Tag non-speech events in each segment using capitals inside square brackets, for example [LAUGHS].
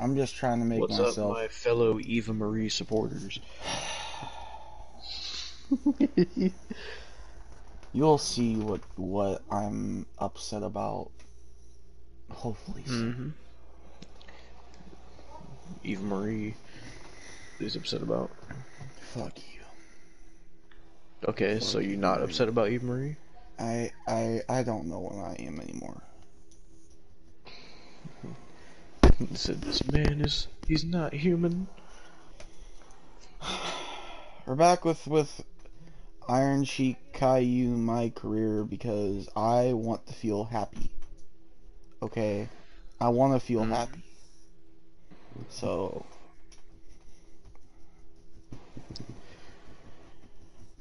I'm just trying to make What's myself. up, my fellow Eva Marie supporters? [LAUGHS] You'll see what what I'm upset about. Hopefully. soon. Mm-hmm. Eva Marie is upset about. Fuck you. Okay, so you're not upset about Eva Marie? I I I don't know what I am anymore. Said this man is he's not human. We're back with with Iron Sheik Caillou my career because I want to feel happy. Okay, I want to feel Mhm. happy. So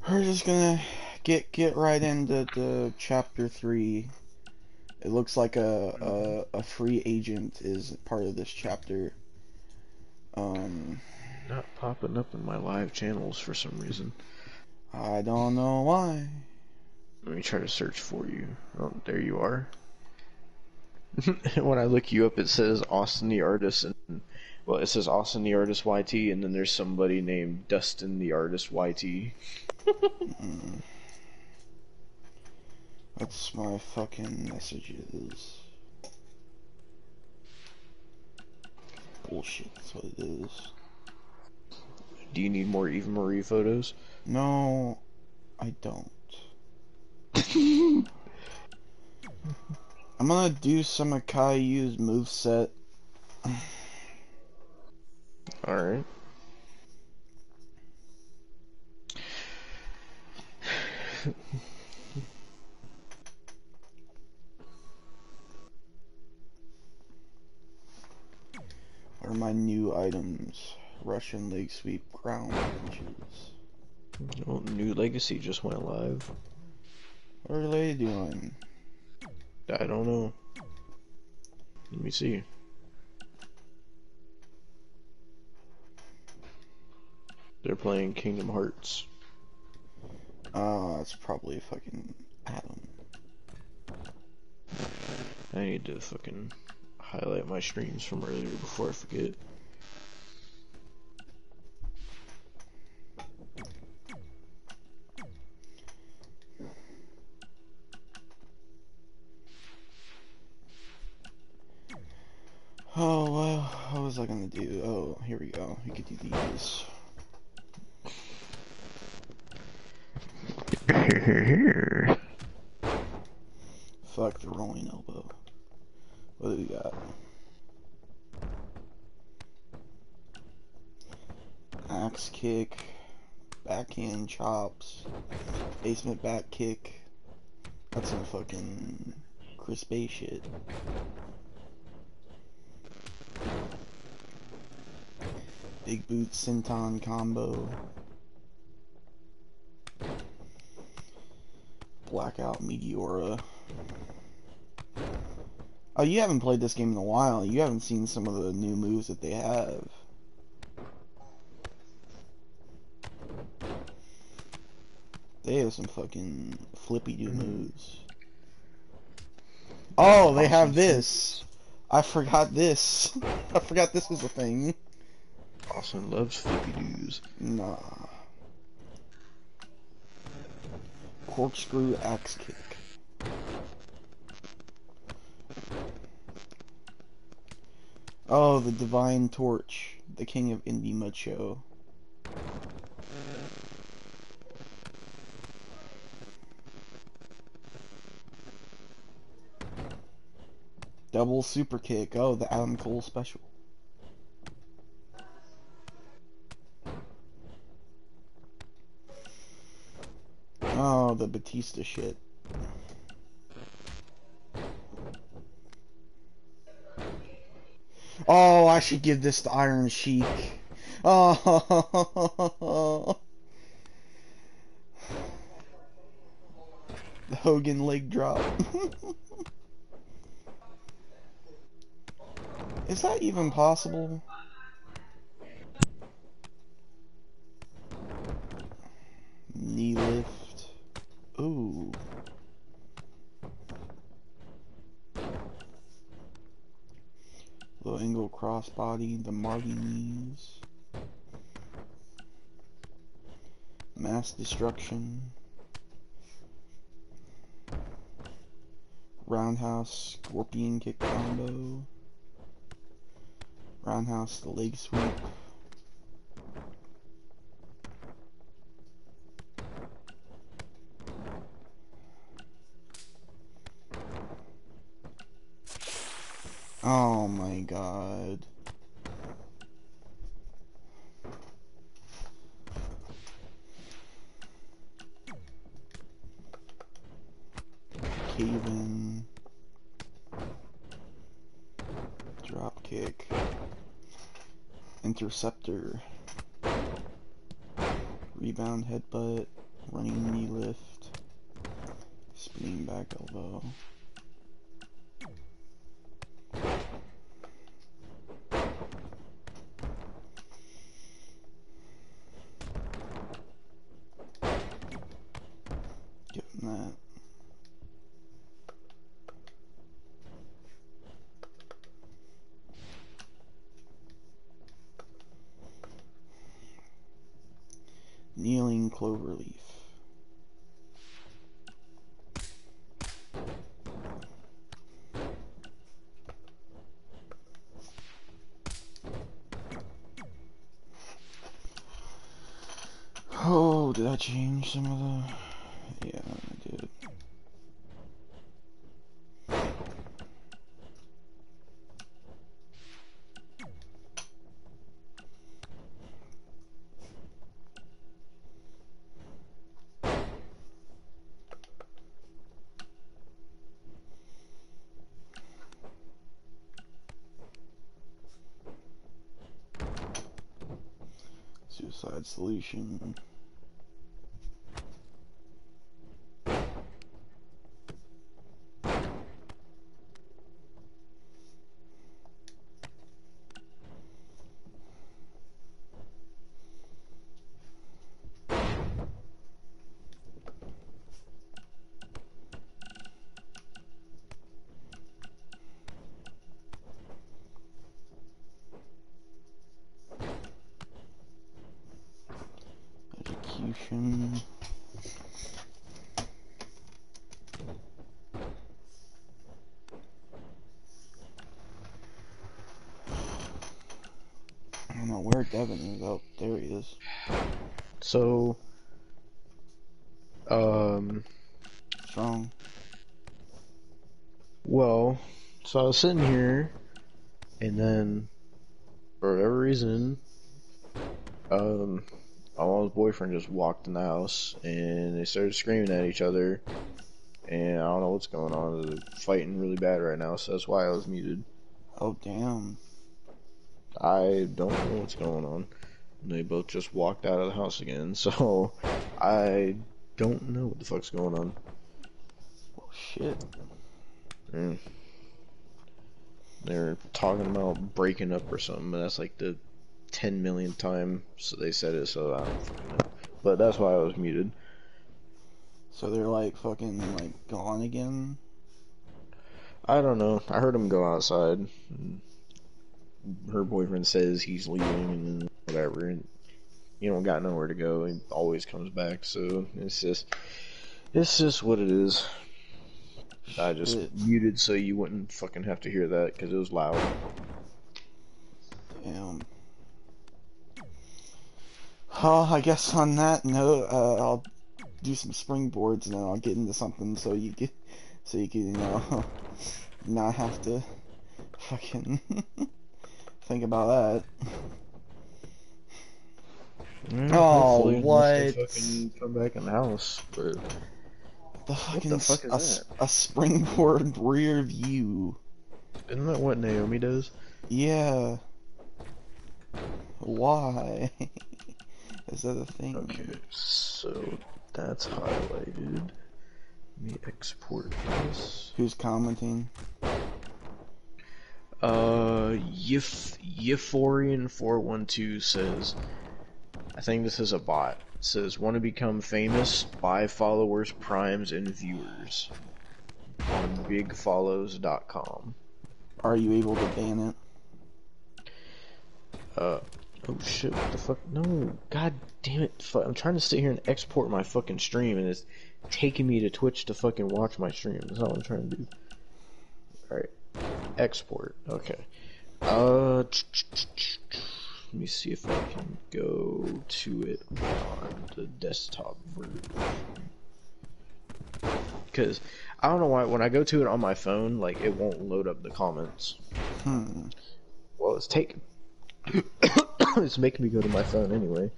we're just gonna get get right into the chapter three. It looks like a, a a free agent is part of this chapter. Um, Not popping up in my live channels for some reason. I don't know why. Let me try to search for you. Oh, there you are. [LAUGHS] when I look you up, it says Austin the artist, and well, it says Austin the artist YT, and then there's somebody named Dustin the artist YT. [LAUGHS] Mm. That's my fucking messages. Bullshit, that's what it is. Do you need more Eva Marie photos? No, I don't. [LAUGHS] I'm gonna do some of Caillou's moveset. Alright. [LAUGHS] are my new items? Russian leg sweep, ground punches. Well, New Legacy just went live. What are they doing? I don't know. Let me see. They're playing Kingdom Hearts. Uh, it's probably a fucking Adam. I need to fucking highlight my streams from earlier before I forget. Oh, well, what was I gonna do? Oh, here we go. We could do these. [LAUGHS] Fuck the rolling elbow. What do we got? Axe kick, backhand chops, basement back kick. That's some fucking crispy shit. Big boot senton combo. Blackout Meteora. Oh, you haven't played this game in a while. You haven't seen some of the new moves that they have. They have some fucking flippy do mm-hmm. moves. Oh, they have this. I forgot this. [LAUGHS] I forgot this was a thing. Austin loves flippy doos. Nah. Corkscrew axe kick. Oh, the Divine Torch, the king of Indie Show. Double super kick. Oh, the Adam Cole special. Oh, the Batista shit. Oh, I should give this to Iron Sheik. Oh. The Hogan leg drop. [LAUGHS] Is that even possible? Knee lift. Ooh. Low crossbody, the Martinez. Mass destruction. Roundhouse scorpion kick combo. Roundhouse the leg sweep. Solution. Execution. I don't know where Devin is. Oh, there he is. So, um, Strong. well, so I was sitting here, and then, for whatever reason, um, my mom's boyfriend just walked in the house, and they started screaming at each other, and I don't know what's going on. They're fighting really bad right now, so that's why I was muted. Oh, damn. I don't know what's going on. They both just walked out of the house again, [LAUGHS] so I don't know what the fuck's going on. Oh, shit. Mm. They're talking about breaking up or something, but that's like the 10 millionth time so they said it, so I don't fucking know. But that's why I was muted. So they're like fucking like gone again? I don't know. I heard them go outside. Her boyfriend says he's leaving and then whatever. And you don't got nowhere to go. He always comes back, so it's just, it's just what it is. I just Shit. muted so you wouldn't fucking have to hear that because it was loud. Damn. Oh, I guess on that note, uh, I'll do some springboards and then I'll get into something so you get, so you can, you know, [LAUGHS] not have to fucking [LAUGHS] think about that. Mm, Oh, hopefully they what? fucking come back in the house, but The fucking the fuck s- is a, s- a springboard [LAUGHS] rear view. isn't that what Naomi does? Yeah. Why? [LAUGHS] Is that a thing? Okay, so that's highlighted. Let me export this. Who's commenting? Uh, Yif Euphorian412 says, I think this is a bot. It says, want to become famous? Buy followers, primes, and viewers on bigfollows.com. Are you able to ban it? Uh, oh shit, what the fuck? No, god damn it. Fuck, I'm trying to sit here and export my fucking stream and it's taking me to Twitch to fucking watch my stream. That's all I'm trying to do. Alright. Export. Okay. Uh, let me see if I can go to it on the desktop version. Because I don't know why when I go to it on my phone, like it won't load up the comments. Hmm. Well, it's taking. [COUGHS] it's making me go to my phone anyway.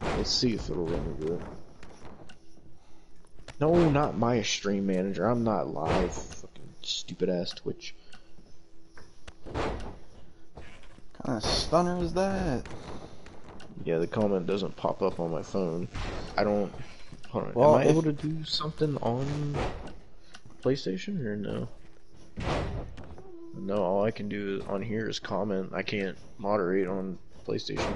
Let's see if it'll let me do it. No, not my stream manager. I'm not live. Stupid ass Twitch. kind of stunner is that? Yeah, the comment doesn't pop up on my phone. I don't. Hold on. Well, Am I able to do something on PlayStation or no? No, all I can do on here is comment. I can't moderate on PlayStation.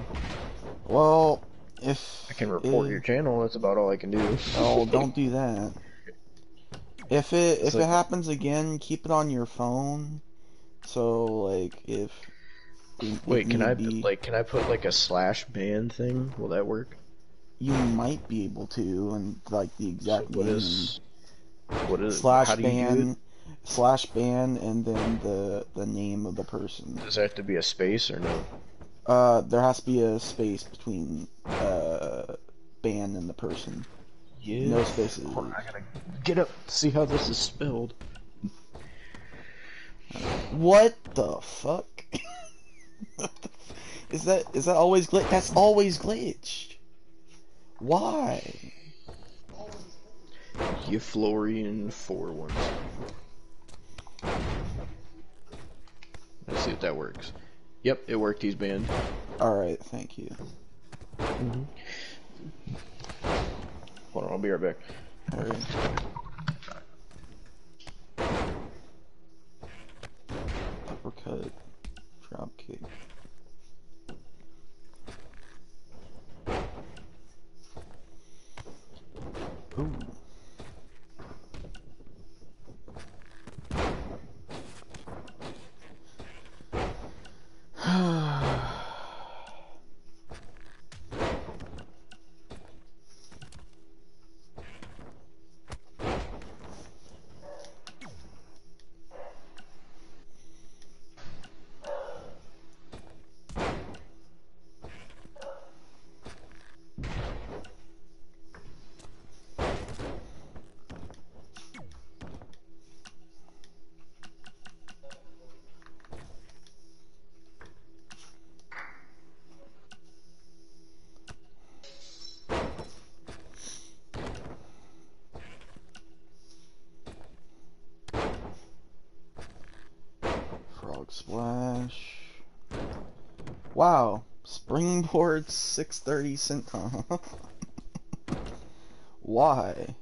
Well, if I can report your channel. That's about all I can do. Oh, [LAUGHS] don't do that. If it if like- it happens again, keep it on your phone. So like if. if Wait, can I be, like can I put like a slash ban thing? Will that work? You might be able to, and like the So exact what name is what is slash how do you do ban, slash ban, and then the the name of the person. Does there have to be a space or no? Uh, there has to be a space between uh ban and the person. Yeah. No spaces. On, I gotta get up see how this is spelled. What the fuck? [LAUGHS] is that is that always glitch? That's always glitched. Why? Four one. Let's see if that works. Yep, it worked. He's banned. All right, thank you. Mm-hmm. Hold on, I'll be right back. Right. Uppercut, drop kick. Ooh. Wow, springboard 630 senton. [LAUGHS] Why?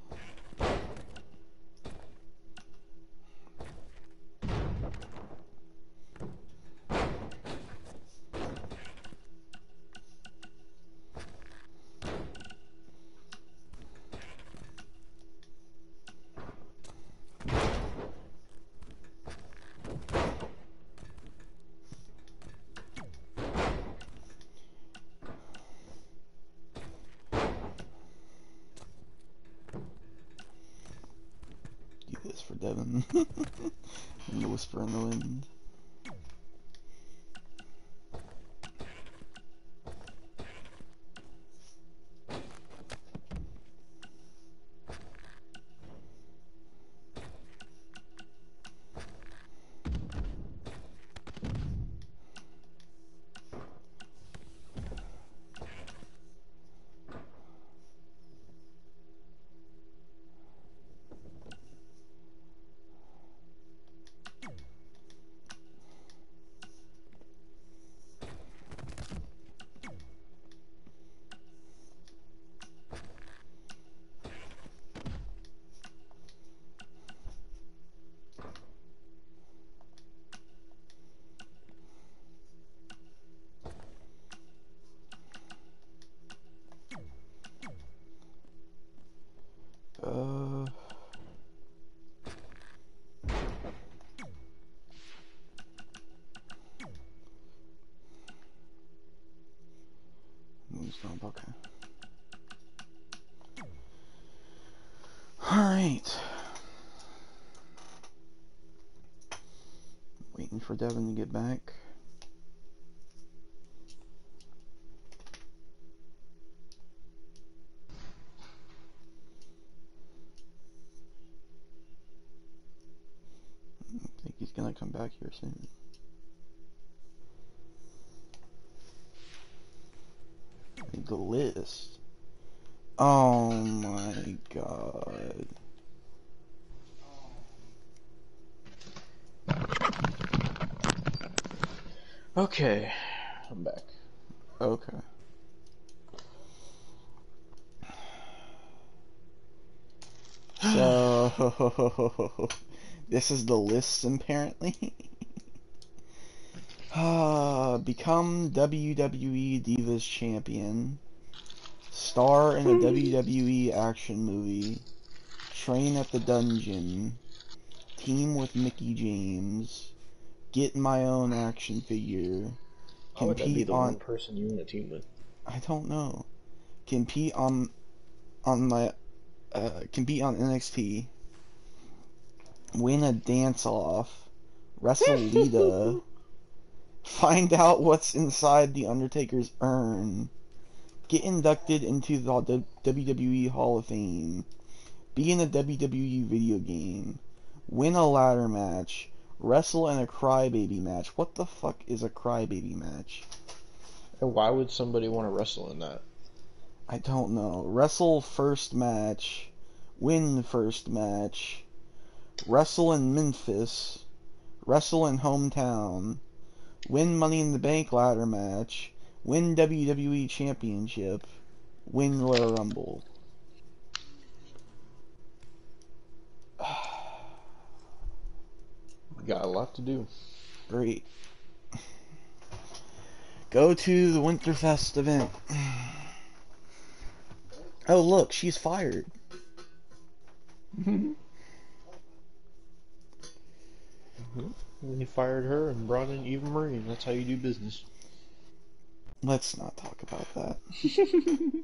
Devin to get back. I think he's gonna come back here soon. The list. Oh my god. Okay, I'm back. Okay. So [LAUGHS] this is the list apparently. [LAUGHS] uh, become WWE Divas Champion. Star in a WWE action movie. Train at the dungeon. Team with Mickie James. Get my own action figure. How would that be Compete the on one person you want a team with? I don't know. Compete on on my uh compete on NXT. Win a dance off. Wrestle [LAUGHS] Lita. Find out what's inside the Undertaker's urn. Get inducted into the WWE Hall of Fame. Be in a WWE video game. Win a ladder match. Wrestle in a crybaby match. What the fuck is a crybaby match? And why would somebody want to wrestle in that? I don't know. Wrestle first match. Win first match. Wrestle in Memphis. Wrestle in hometown. Win Money in the Bank ladder match. Win WWE Championship. Win Royal Rumble. Got a lot to do. Great. Go to the Winterfest event. Oh, look, she's fired. Mm-hmm. Mm-hmm. And you fired her and brought in Eva Marie. That's how you do business. Let's not talk about that. [LAUGHS]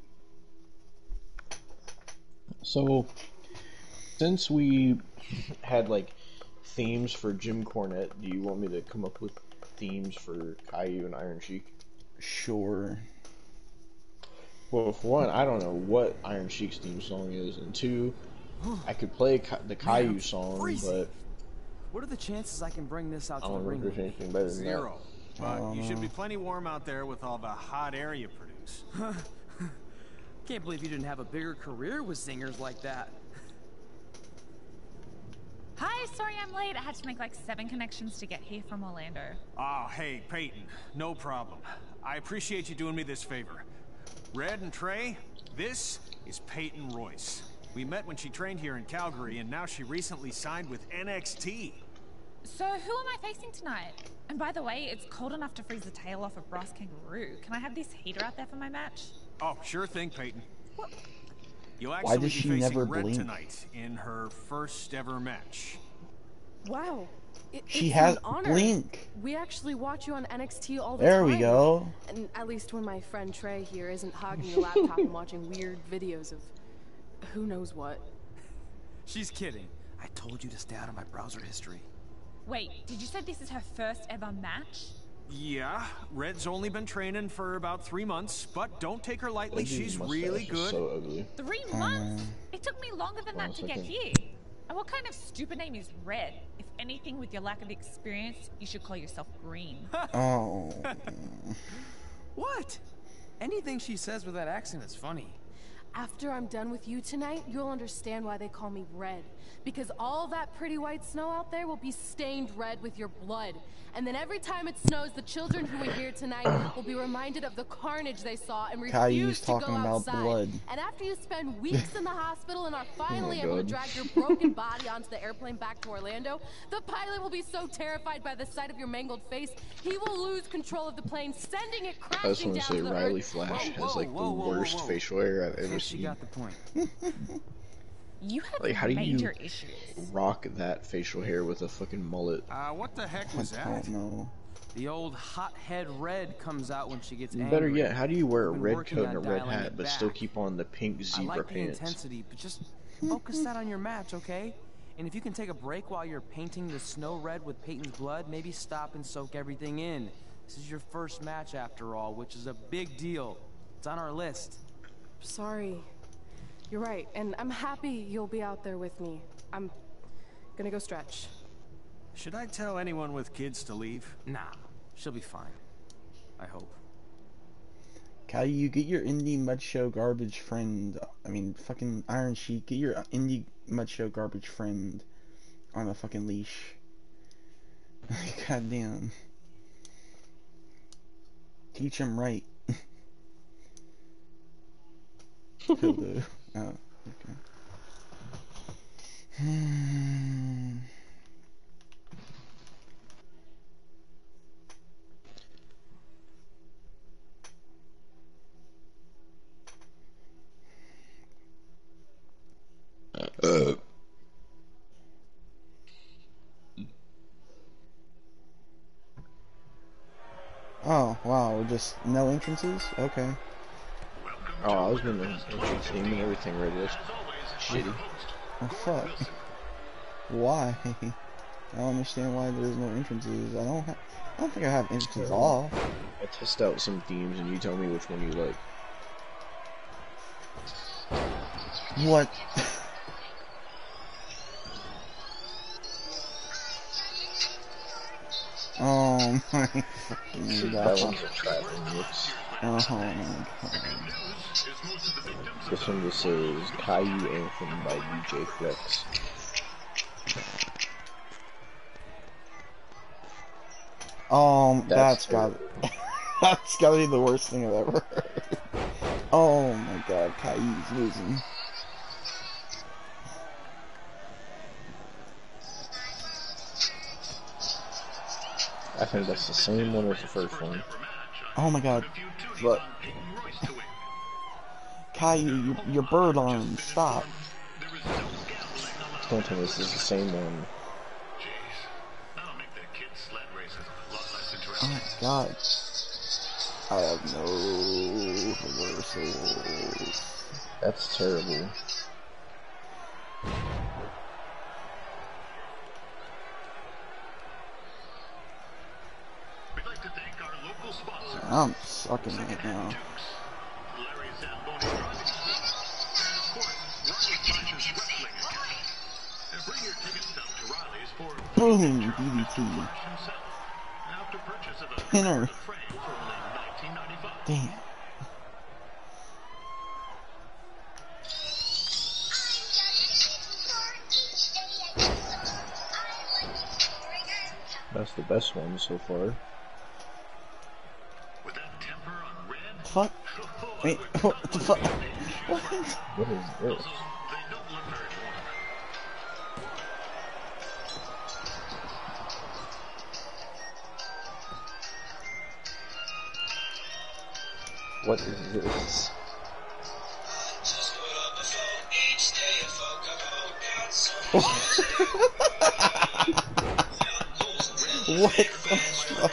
So, since we had like themes for Jim Cornette, do you want me to come up with themes for Caillou and Iron Sheik? Sure. Well, for one, I don't know what Iron Sheik's theme song is, and two, I could play Ca- the Caillou I'm song, freezing. but What are the chances I can bring this out to the don't know if ring? there's anything better than Zero. But you should Uh. be plenty warm out there with all the hot air you produce. [LAUGHS] Can't believe you didn't have a bigger career with singers like that. Hi, sorry I'm late. I had to make like seven connections to get here from Orlando. Oh, hey, Peyton. No problem. I appreciate you doing me this favor. Red and Trey, this is Peyton Royce. We met when she trained here in Calgary, and now she recently signed with NXT. So, who am I facing tonight? And by the way, it's cold enough to freeze the tail off a brass kangaroo. Can I have this heater out there for my match? Oh, sure thing, Peyton. You'll Why actually does be she facing never Red blink? tonight in her first ever match. Wow. It, She it's has an honor. blink. We actually watch you on NXT all the There time. we go. And at least when my friend Trey here isn't hogging the laptop and watching [LAUGHS] weird videos of who knows what. She's kidding. I told you to stay out of my browser history. Wait, did you say this is her first ever match? Yeah, Red's only been training for about three months, but don't take her lightly. that She's really good. So ugly. Three months? It took me longer than that a to get here. And what kind of stupid name is Red? If anything, with your lack of experience, you should call yourself Green. [LAUGHS] Oh. [LAUGHS] What? Anything she says with that accent is funny. After I'm done with you tonight, you'll understand why they call me Red. Because all that pretty white snow out there will be stained red with your blood. And then every time it snows, the children who are here tonight [COUGHS] will be reminded of the carnage they saw and Caillou's refuse to talking go about outside. blood. And after you spend [LAUGHS] weeks in the hospital and are oh finally my able to drag your broken [LAUGHS] body onto the airplane back to Orlando, the pilot will be so terrified by the sight of your mangled face, he will lose control of the plane, sending it crashing down I just crashing want down to say to the Riley earth. Flash Whoa, has like whoa, the whoa, whoa, worst whoa. facial hair I've ever think she seen. got the point. [LAUGHS] You have Like, how do you- major issues. Rock that facial hair with a fucking mullet. Uh, what the heck I was that? don't know. The old hothead red comes out when she gets angry. Better yet, how do you wear a red coat and a red hat it but still keep on the pink zebra I zebra like the pants? intensity, but just focus that on your match, okay? And if you can take a break while you're painting the snow red with Peyton's blood, maybe stop and soak everything in. This is your first match after all, which is a big deal. It's on our list. Sorry. You're right, and I'm happy you'll be out there with me. I'm gonna go stretch. Should I tell anyone with kids to leave? Nah, she'll be fine. I hope. Caillou, get your indie mud show garbage friend. I mean, fucking Iron Sheik. Get your indie mud show garbage friend on a fucking leash. [LAUGHS] Goddamn. Teach him right. [LAUGHS] Pillow. Oh, okay. Hmm. [SIGHS] Oh, wow, just no entrances? Okay. Oh, I was gonna entrance name and everything ready. That's shitty. Oh, fuck. Why? [LAUGHS] I don't understand why there's no entrances. I don't have. I don't think I have entrances off. I test out some themes and you tell me which one you like. What? [LAUGHS] oh my That one's a traveling mix. My god. This one just says Caillou Anthem by DJ Flex. Um, That's that's got [LAUGHS] that's gotta be the worst thing I've ever heard. [LAUGHS] Oh my god, Caillou's losing. I think that's the same one as the first one. Oh my god. Look. Caillou, your, your bird arm, stop. Don't tell me this is the same one. Oh my god. I have no reversals. That's terrible. I'm sucking right now. Boom, DDT. Pinner. Damn. That's the best one so far. Wait, [LAUGHS] what the fuck? What? What is this? What is this? [LAUGHS] [LAUGHS] What the fuck?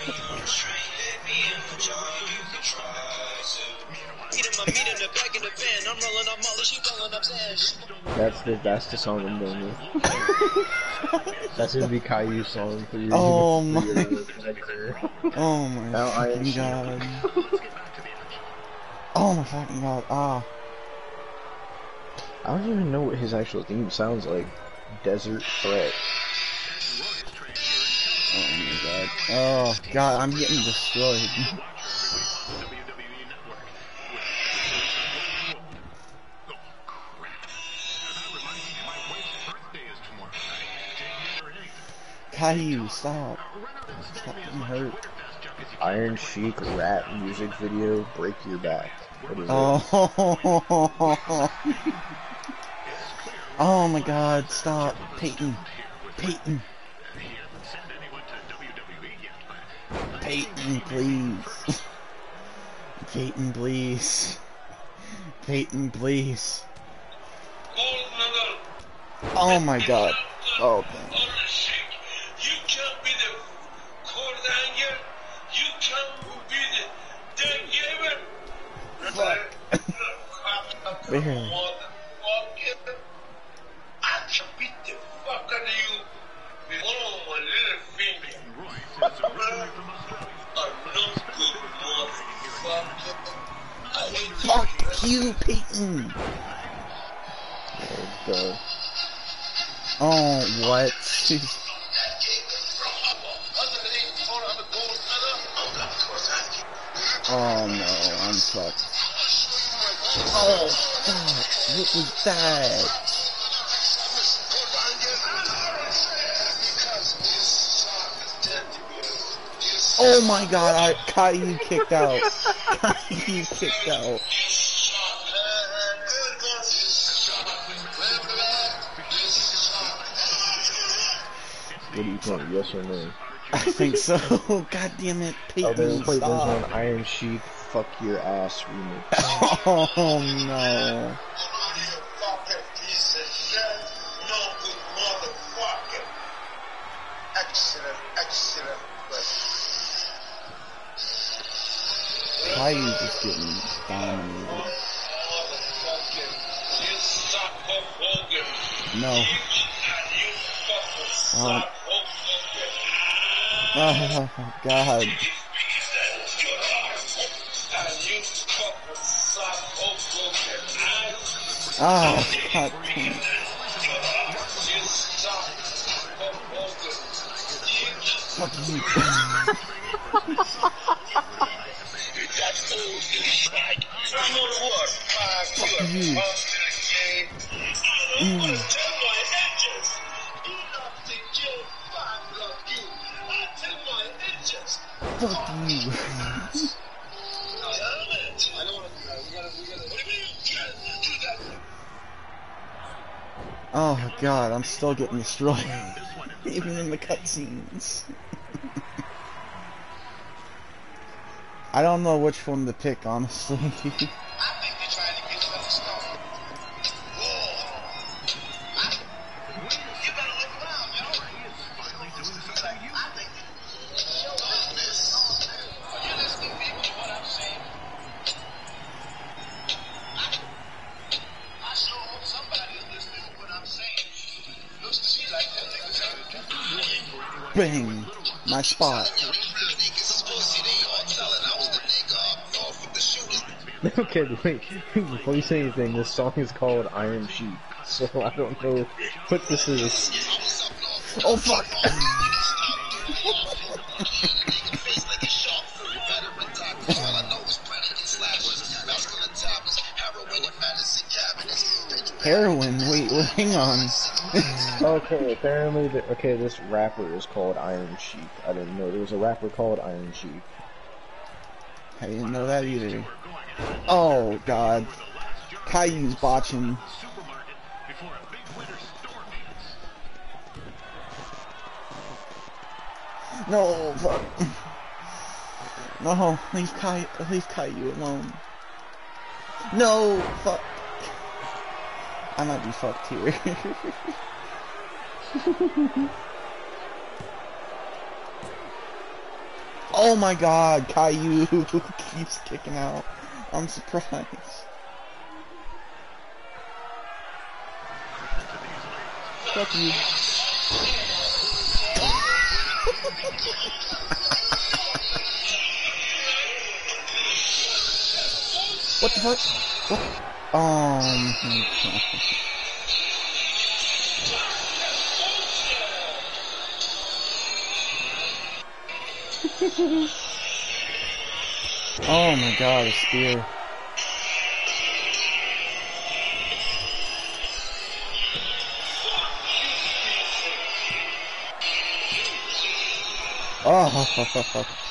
That's the that's the song I'm doing. with. [LAUGHS] that's gonna be Caillou's song for you. [LAUGHS] Oh my-. Oh my god. Oh my fucking god. Ah. I don't even know what his actual theme sounds like. Desert Threat. Oh my god. Oh god, I'm getting destroyed. Caillou, stop. Stop getting hurt. Iron Sheik rap music video. Break your back. What is? Oh. [LAUGHS] oh my god, stop. Peyton. Peyton. Peyton, please. [LAUGHS] Peyton, please. Peyton, please. Oh, oh my god. Oh, okay. You can't be the court anger Barely. Motherfucker. I can beat the fuck out of you with all my little finger. I'm no good, motherfucker. I hate Fuck you, Peyton. Oh, God. Oh, what? [LAUGHS] Oh no, I'm fucked. Oh what was that? Oh my god, I, Caillou kicked out. Caillou kicked out. What do you think? Yes or no? I think so. [LAUGHS] God damn it, Peyton, play version on. Iron Sheik. Fuck your ass remix. [LAUGHS] Oh no. Excellent question. Caillou's just getting dominated. Motherfucker, you suck Hulk Hogan. No. You Um. Oh god. [LAUGHS] Oh god damn. You suck Hulk Hogan. Fuck you. That's all you like. You know what? Fuck you. Oh god, I'm still getting destroyed. [LAUGHS] Even in the cutscenes. [LAUGHS] I don't know which one to pick, honestly. [LAUGHS] spot. okay, wait. Before you say anything, this song is called Iron Sheik. So I don't know what this is. Oh fuck! Heroin, wait, wait, hang on. Okay, apparently, the, okay, this rapper is called Iron Sheik. I didn't know there was a rapper called Iron Sheik. I didn't know that either. Oh god. Caillou's botching. No, fuck. No, leave Kai, leave Caillou alone. No, fuck. I might be fucked here. [LAUGHS] [LAUGHS] oh my god, Caillou [LAUGHS] keeps kicking out. I'm surprised. Fuck you. [LAUGHS] What the fuck? What? Um. Oh my god, a spear. Oh. [LAUGHS]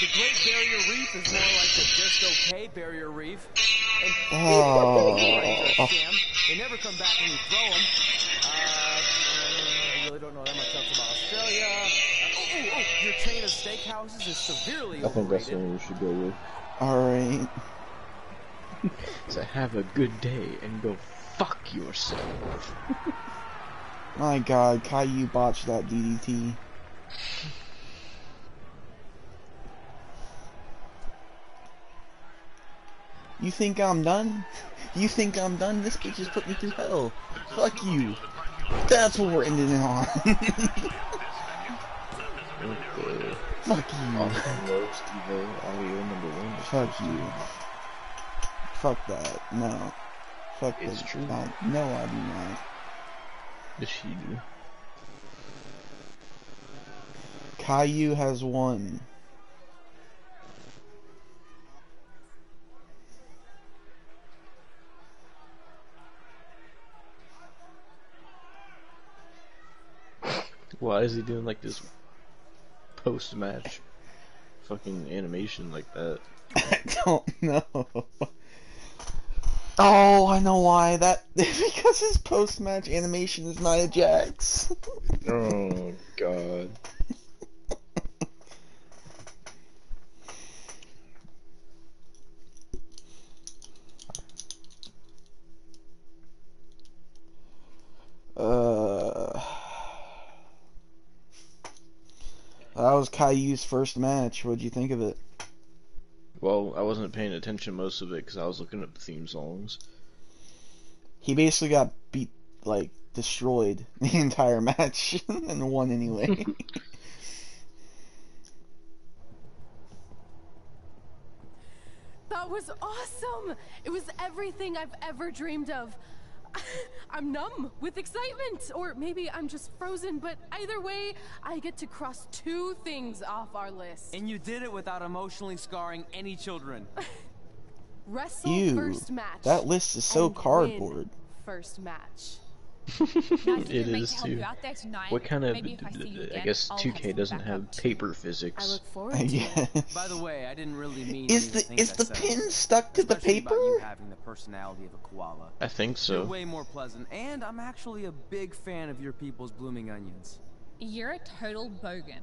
the Great Barrier Reef is more like the just okay Barrier Reef. And Oh. scam. They never come back when you throw them. Uh, I really don't know that much else about Australia. Uh, oh, oh, oh, your chain of steakhouses is severely I think that's the one we should go with. Alright. So have a good day and go fuck yourself. My god, Caillou botched that DDT. [LAUGHS] You think I'm done? [LAUGHS] You think I'm done? This bitch just put me through hell. Fuck you. That's what we're ending it on. Okay. [LAUGHS] Fuck you. Awesome roast Evo audio number one. Fuck you. Fuck that. No. Fuck It's that. true. No, no, I do not. Yes, you do. Caillou has won. Why is he doing like this post match fucking animation like that? [LAUGHS] I don't know. Oh, I know why. That [LAUGHS] because his post-match animation is Nia Jax. [LAUGHS] Oh god. uh, that was Caillou's first match. What'd you think of it? Well, I wasn't paying attention most of it because I was looking up the theme songs. He basically got beat, like destroyed [LAUGHS] the entire match [LAUGHS] and won anyway. [LAUGHS] That was awesome! It was everything I've ever dreamed of. [LAUGHS] I'm numb with excitement, or maybe I'm just frozen, but either way, I get to cross two things off our list. And you did it without emotionally scarring any children. [LAUGHS] Wrestle Ew, first match. that list is so cardboard. First match. [LAUGHS] it It is too. What kind of? I, I guess 2K doesn't have backup. paper I physics. look forward [LAUGHS] to it. yes. By the way, I didn't really mean is the of the things is the said. pin stuck to the Especially about you paper? having the personality of a koala. I think so. You're so. way more pleasant, and I'm actually a big fan of your people's blooming onions. You're a total bogan.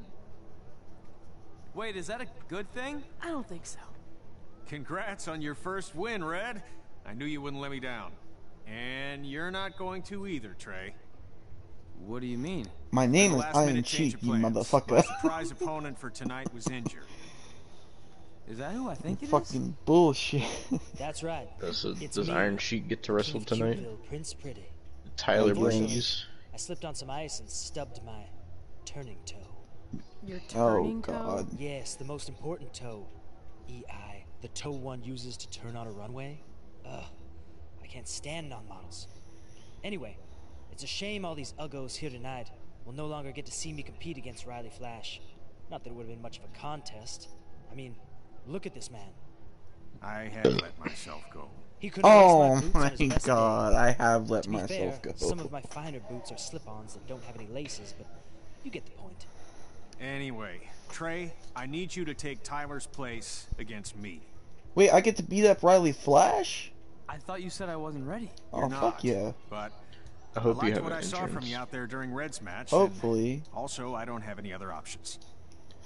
Wait, is that a good thing? I don't think so. Congrats on your first win, Red. I knew you wouldn't let me down. And you're not going to either, Trey. What do you mean? My name is Iron minute change Cheek, you motherfucker. My surprise opponent for tonight was injured. Is that who I think it is? Fucking bullshit. [LAUGHS] That's right. Does, uh, It's does Iron Sheik get to wrestle King tonight? Prince Pretty. Tyler Unfortunately, Breeze. I slipped on some ice and stubbed my turning toe. Your Oh turning toe? Yes, the most important toe. EI. The toe one uses to turn on a runway. Ugh. I can't stand non-models. Anyway, it's a shame all these uggos here tonight will no longer get to see me compete against Riley Flash. Not that it would have been much of a contest. I mean, look at this man. I have let myself go. He couldn't lace Oh boots on my his best day. god, I have let To be myself fair, go. some of my finer boots are slip-ons that don't have any laces, but you get the point. Anyway, Trey, I need you to take Tyler's place against me. Wait, I get to beat up Riley Flash? I thought you said I wasn't ready. Oh You're fuck not, yeah. But I I hope you liked have what an I saw from you out there during Red's match. Hopefully. Also, I don't have any other options.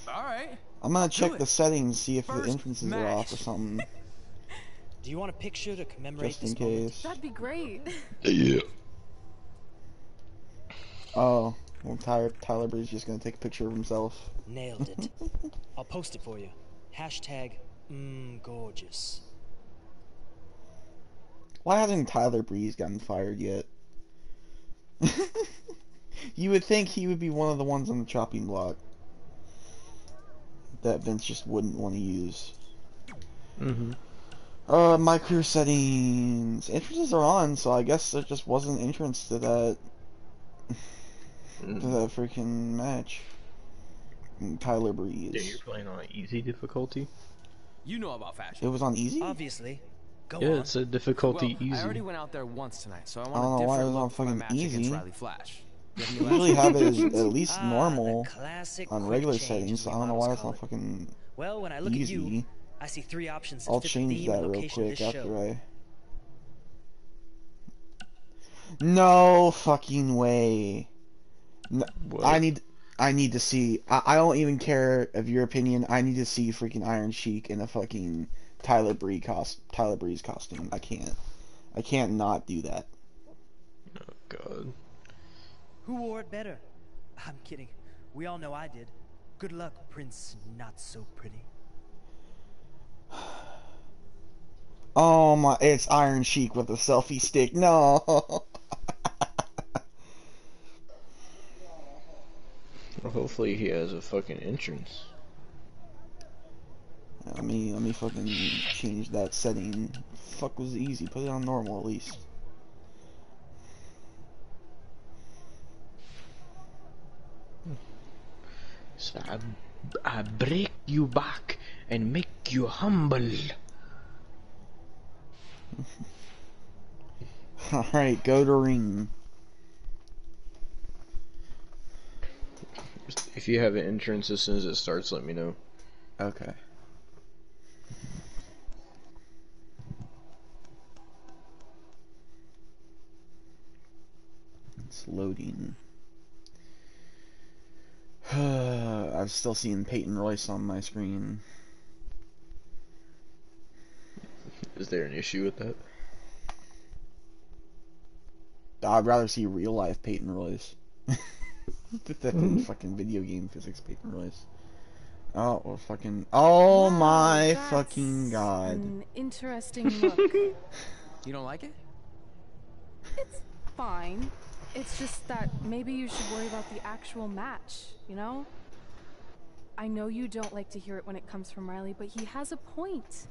All right. I'm gonna check the settings, see if the First entrances are off or something. [LAUGHS] Do you want a picture to commemorate Just in this moment? case. That'd be great. Yeah. Oh, well Tyler, Tyler Breeze just gonna take a picture of himself. Nailed it. [LAUGHS] I'll post it for you. Hashtag mmm gorgeous. Why hasn't Tyler Breeze gotten fired yet? [LAUGHS] you would think he would be one of the ones on the chopping block that Vince just wouldn't want to use. Mm-hmm. Uh, my career settings. Entrances are on, so I guess there just wasn't entrance to that to that freaking match. And Tyler Yeah, you're playing on easy difficulty. You know about fashion. It was on easy. Obviously, Go Yeah, on. it's a difficulty well, easy. I already went out there once tonight, so I want I don't a know why it was on look fucking easy. Riley Flash. [LAUGHS] You usually have it as [LAUGHS] at least Ah, normal classic on regular settings. So I don't know why it's not fucking Well, when I look at easy. you, I see three options. I'll change the that real quick after show. I. No fucking way. No, I need. I need to see. I, I don't even care of your opinion. I need to see freaking Iron Sheik in a fucking Tyler Bree cost Tyler Breeze costume. I can't. I can't not do that. Oh God. Who wore it better? I'm kidding. We all know I did. Good luck, Prince Not So Pretty. [SIGHS] Oh my! It's Iron Sheik with a selfie stick. No. [LAUGHS] Well, hopefully he has a fucking entrance. Let me let me fucking change that setting. Fuck was easy. Put it on normal at least. So I, I break you back and make you humble. [LAUGHS] All right, go to ring. If you have an entrance as soon as it starts, let me know. Okay. It's loading. [SIGHS] I've still seen Peyton Royce on my screen. Is there an issue with that? I'd rather see real life Peyton Royce. [LAUGHS] than fucking video game physics Peyton Royce. Oh, well, fucking. Oh Wow, my that's fucking god. An interesting look. [LAUGHS] You don't like it? it's fine. It's just that maybe you should worry about the actual match, you know? I know you don't like to hear it when it comes from Riley, but he has a point.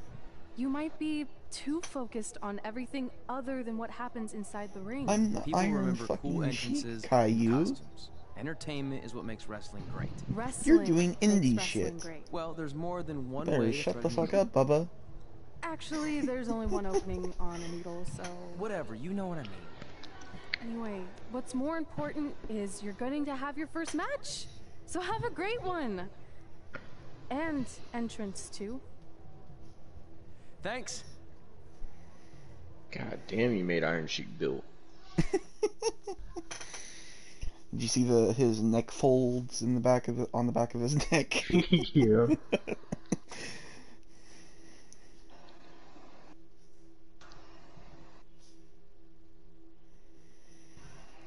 You might be too focused on everything other than what happens inside the ring. I'm the People Iron remember fucking cool Sheik, entrances and Caillou. costumes. Entertainment is what makes wrestling great. Wrestling doing makes indie shit. Great. Well, there's more than one Better way to shut the fuck up, Bubba. Actually, there's only one [LAUGHS] opening on a needle, so. Whatever, you know what I mean. Anyway, what's more important is you're going to have your first match. So have a great one. And entrance too. Thanks. God damn, you made Iron Sheik built. [LAUGHS] Did you see the his neck folds in the back of the, on the back of his neck? [LAUGHS] yeah. [LAUGHS]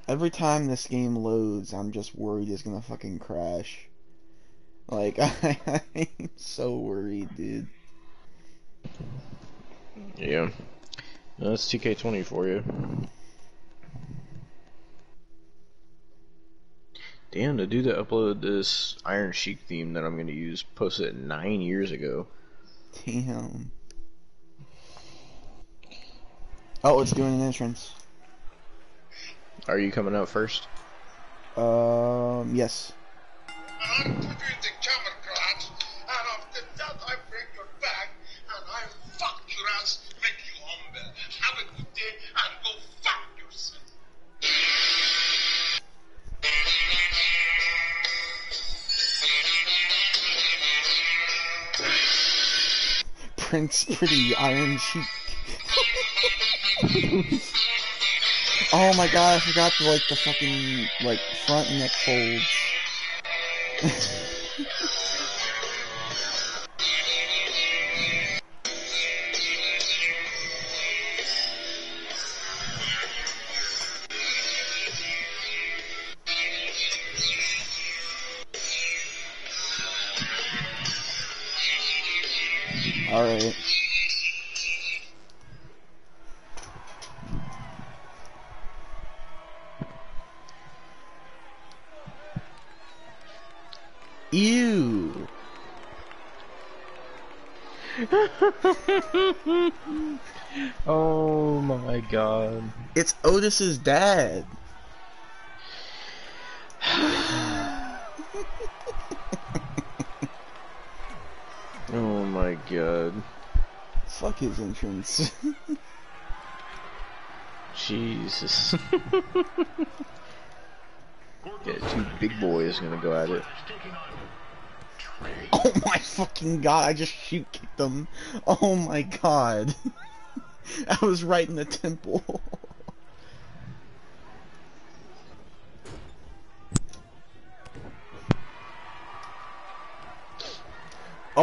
Every time this game loads, I'm just worried it's gonna fucking crash. Like I, [LAUGHS] I'm so worried, dude. Yeah. That's 2K20 for you. Damn, the dude that uploaded this Iron Sheik theme that I'm gonna use posted it nine years ago. Damn. Oh, it's doing an entrance. Are you coming out first? Um, yes. And I'll put you in the camel clutch, and after that I break your back, and I fuck your ass, make you humble. Have a good day, and go fuck yourself. Prince Pretty Iron Sheik. [LAUGHS] oh my god, I forgot the like the fucking like front neck folds. [LAUGHS] It's Otis's dad. [SIGHS] Oh my god. Fuck his entrance. Jesus. [LAUGHS] yeah, two big boys gonna go at it. oh my fucking god, I just shoot kicked them. Oh my god. [LAUGHS] I was right in the temple.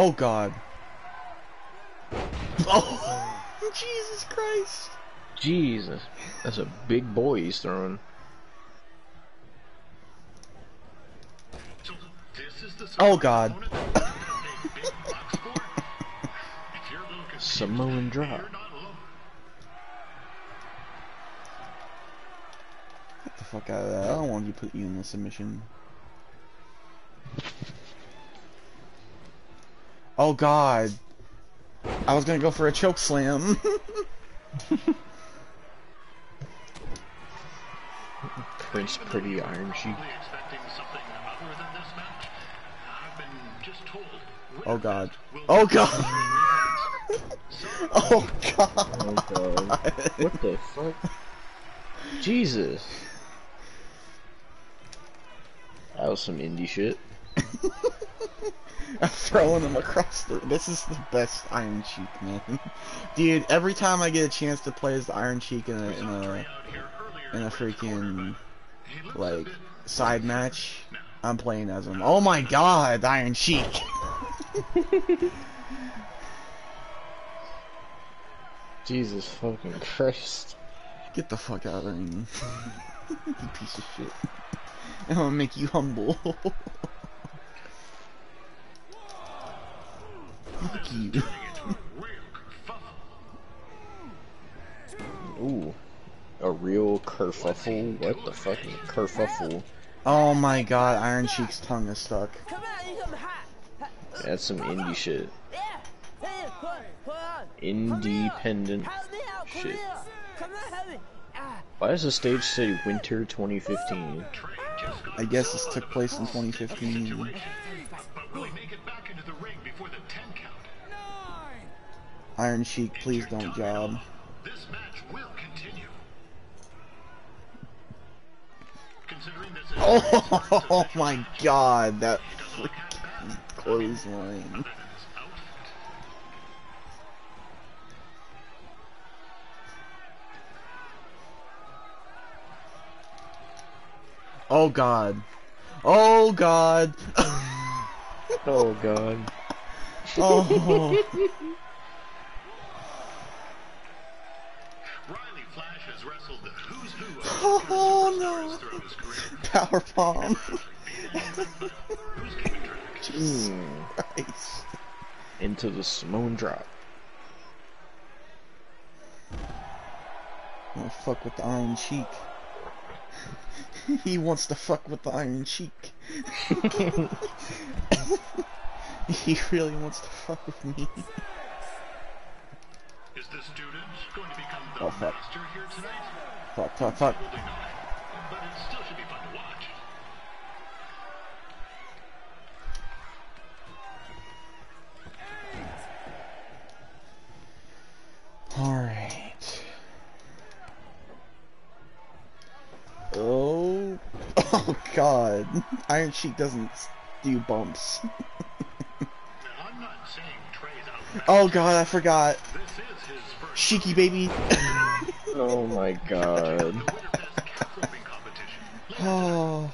Oh god. [LAUGHS] Oh, Jesus Christ. Jesus, that's a big boy he's throwing. Oh god. [LAUGHS] Samoan drop. Get the fuck out of that. I don't want you to put you in the submission. Oh god. I was gonna go for a choke slam. [LAUGHS] Prince Pretty Iron Sheik. oh god. Oh god. [LAUGHS] oh god. Oh god. What the fuck? Jesus. That was some indie shit. [LAUGHS] I'm throwing him across the. This is the best Iron Sheik, man. [LAUGHS] Dude, every time I get a chance to play as the Iron Sheik in a in a in a freaking like side match, I'm playing as him. Oh my God, Iron Sheik! [LAUGHS] Jesus fucking Christ. Get the fuck out of me, you piece of shit. I'm gonna make you humble. [LAUGHS] Fuck you. [LAUGHS] Ooh. A real kerfuffle? What the fuck is a kerfuffle? Oh my god, Iron Sheik's tongue is stuck. That's some indie shit. Independent shit. Why does the stage say Winter 2015? I guess this took place in 2015. [LAUGHS] Iron Sheik, please don't job. This match will continue. Considering this is Oh [LAUGHS] my god, that freaking clothesline. Oh god. Oh god. [LAUGHS] Oh god. oh. [LAUGHS] Oh no. throughout his career. Power bomb. Who's keeping? Jesus Hmm. Christ. Into the Samoan drop. Wanna fuck with the Iron Sheik. [LAUGHS] he wants to fuck with the Iron Sheik. [LAUGHS] he really wants to fuck with me. Is the student going to become the Oh, master here tonight? Fuck, fuck, fuck. Probably not. But it still should be fun to. Alright. Oh. Oh [COUGHS] god. [COUGHS] Iron Sheik doesn't do bumps. [LAUGHS] Now, I'm not saying Trey's out. Oh god, I forgot. This is his first Sheiky baby. [COUGHS] Oh my god. Oh. [SIGHS]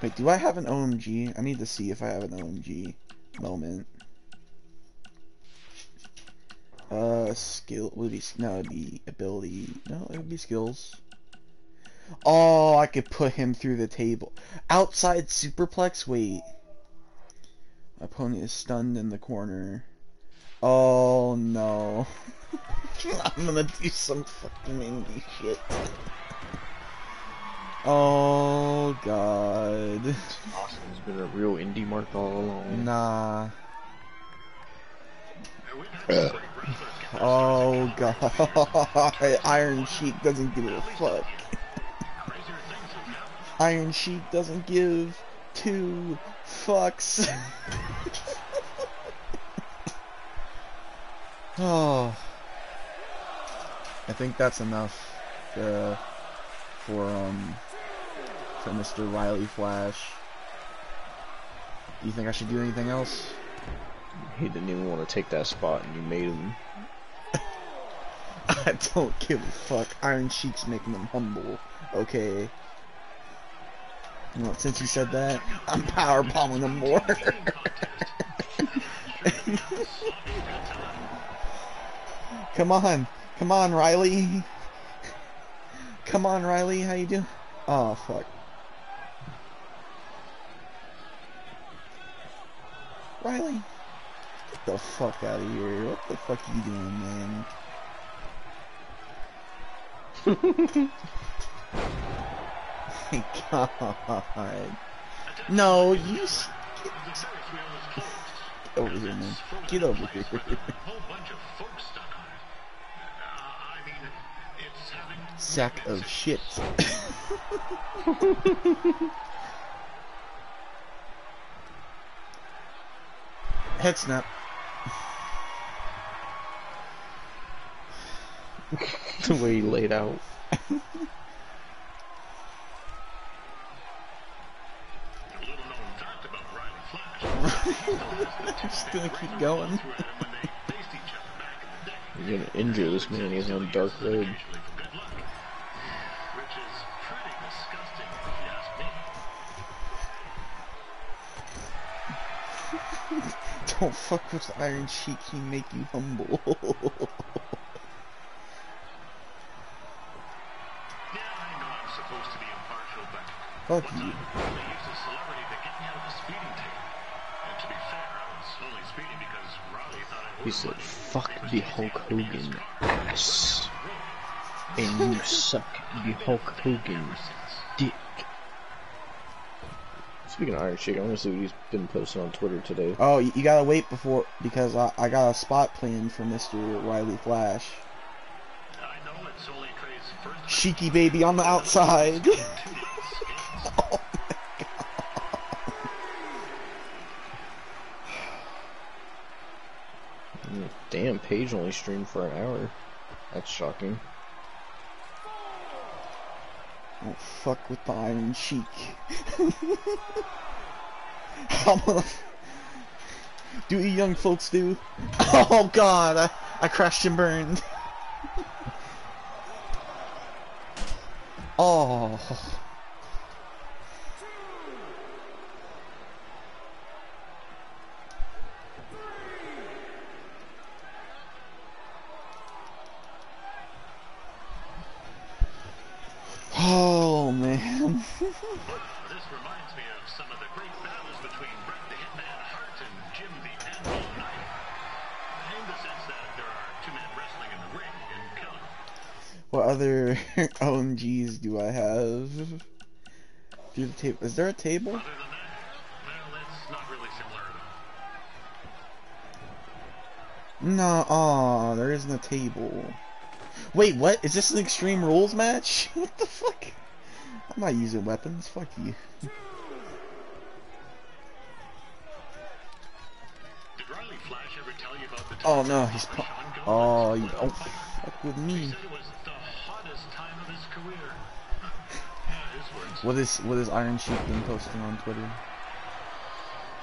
Wait, do I have an OMG? I need to see if I have an OMG moment. Uh, skill would be no, it'd be ability. No, it would be skills. Oh, I could put him through the table. Outside superplex. Wait, my opponent is stunned in the corner. Oh no, [LAUGHS] I'm gonna do some fucking indie shit. Oh god. Austin's been a real indie mark all along. Nah. Now, we've had some great wrestlers Oh god. [LAUGHS] Iron Sheik doesn't give a fuck. Iron Sheik doesn't give two fucks. [LAUGHS] oh. I think that's enough uh, for um for Mr. Riley Flash. Do you think I should do anything else? He didn't even want to take that spot, and you made him. [LAUGHS] I don't give a fuck. Iron Sheik's making them humble. Okay. Know, since you said that, I'm power bombing them more. [LAUGHS] Come on. Come on, Riley. Come on, Riley. How you doing? Oh, fuck. Riley. Get the fuck out of here. What the fuck are you doing, man? [LAUGHS] Oh God. No, you. Get over here, man. Get over here. Sack of shit. [LAUGHS] Head snap. [LAUGHS] the way he laid out. [LAUGHS] [LAUGHS] Just gonna keep going. You're gonna injure this man. He's on dark road. [LAUGHS] Don't fuck with the Iron Sheik, he make you humble. [LAUGHS] Fuck you. He said, "Fuck the Hulk Hogan ass, and you suck the Hulk Hogan dick." Speaking of Iron Sheik, I want to see what he's been posting on Twitter today. Oh, you you gotta wait before, because I, I got a spot planned for Mr. Riley Flash. Sheiky baby on the outside. [LAUGHS] oh Mm, Damn, Paige only streamed for an hour. That's shocking. Don't fuck with the Iron gonna [LAUGHS] do you young folks do. [LAUGHS] Oh god, I, I crashed and burned. [LAUGHS] Oh man. This reminds me of some of the great battles between Bret the Hitman Hart and Jim the Anvil Neidhart. In the sense that there are two men wrestling in the ring and killing. What other [LAUGHS] OMGs do I have? Through the table. Is there a table? Other than that, well, it's not really similar at all. No, aw, there isn't a table. Wait, what? Is this an Extreme Rules match? [LAUGHS] what the fuck? I'm not using weapons. Fuck you. Did Riley Flash ever tell you about the Oh no, he's. pu- Oh, you don't fuck with me. He said it was the hottest time of his career. yeah, his words. What is what is Iron Sheik been posting on Twitter?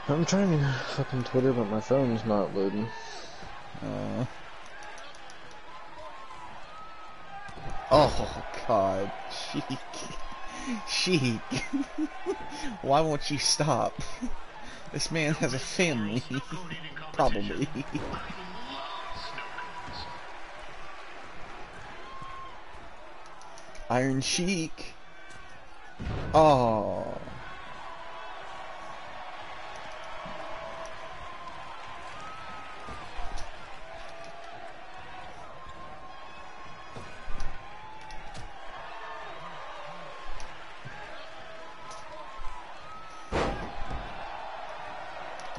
I'm trying to fucking Twitter, but my phone's not loading. Uh. Oh [LAUGHS] God, Sheik, Sheik. Why won't you stop? This man has a family. Probably. Iron Sheik. Oh.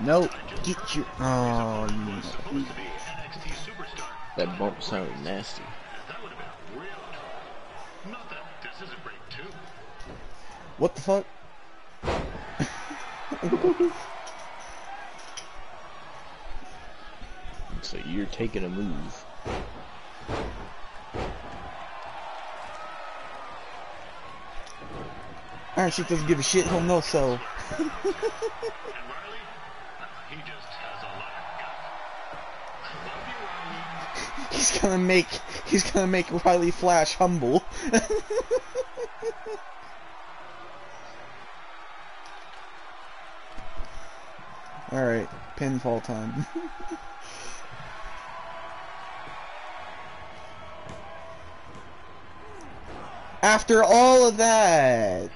Nope. Get your. Oh, you. Supposed to be NXT superstar. That bump sounded nasty. That would have been real. Not that this is a break two. What the fuck? [LAUGHS] So you're taking a move. Iron Sheik doesn't give a shit. He'll know so. [LAUGHS] And Riley, he just has a lot of guts. Love you, Riley. He's gonna make he's gonna make Riley Flash humble. [LAUGHS] All right, pinfall time. [LAUGHS] After all of that.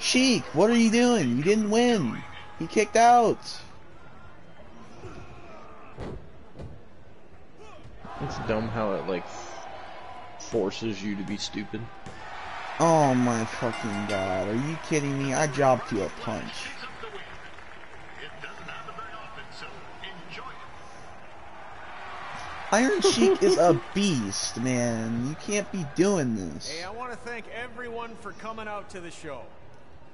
Sheik, what are you doing? You didn't win. He kicked out. It's dumb how it like forces you to be stupid. Oh my fucking god, are you kidding me? I jobbed you a punch. Picks up the win. It doesn't happen very often, so enjoy it. Iron Sheik is a [LAUGHS] beast, man. You can't be doing this. Hey, I want to thank everyone for coming out to the show.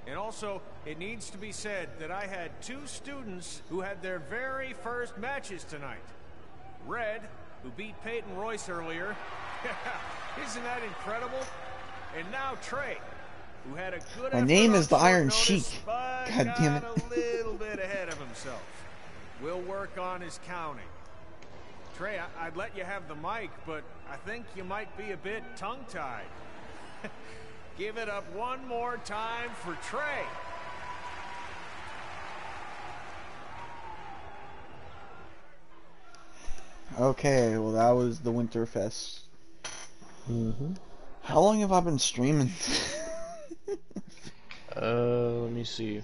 And also, it needs to be said that I had two students who had their very first matches tonight. Red, who beat Peyton Royce earlier. [LAUGHS] Isn't that incredible? And now Trey, who had a good My name is the Iron notice, Sheik. God damn it. a little bit ahead of himself. We'll work on his counting. Trey, I- I'd let you have the mic, but I think you might be a bit tongue-tied. [LAUGHS] Give it up one more time for Trey. Okay, well that was the Winterfest. Mm-hmm. How long have I been streaming? [LAUGHS] Uh, let me see.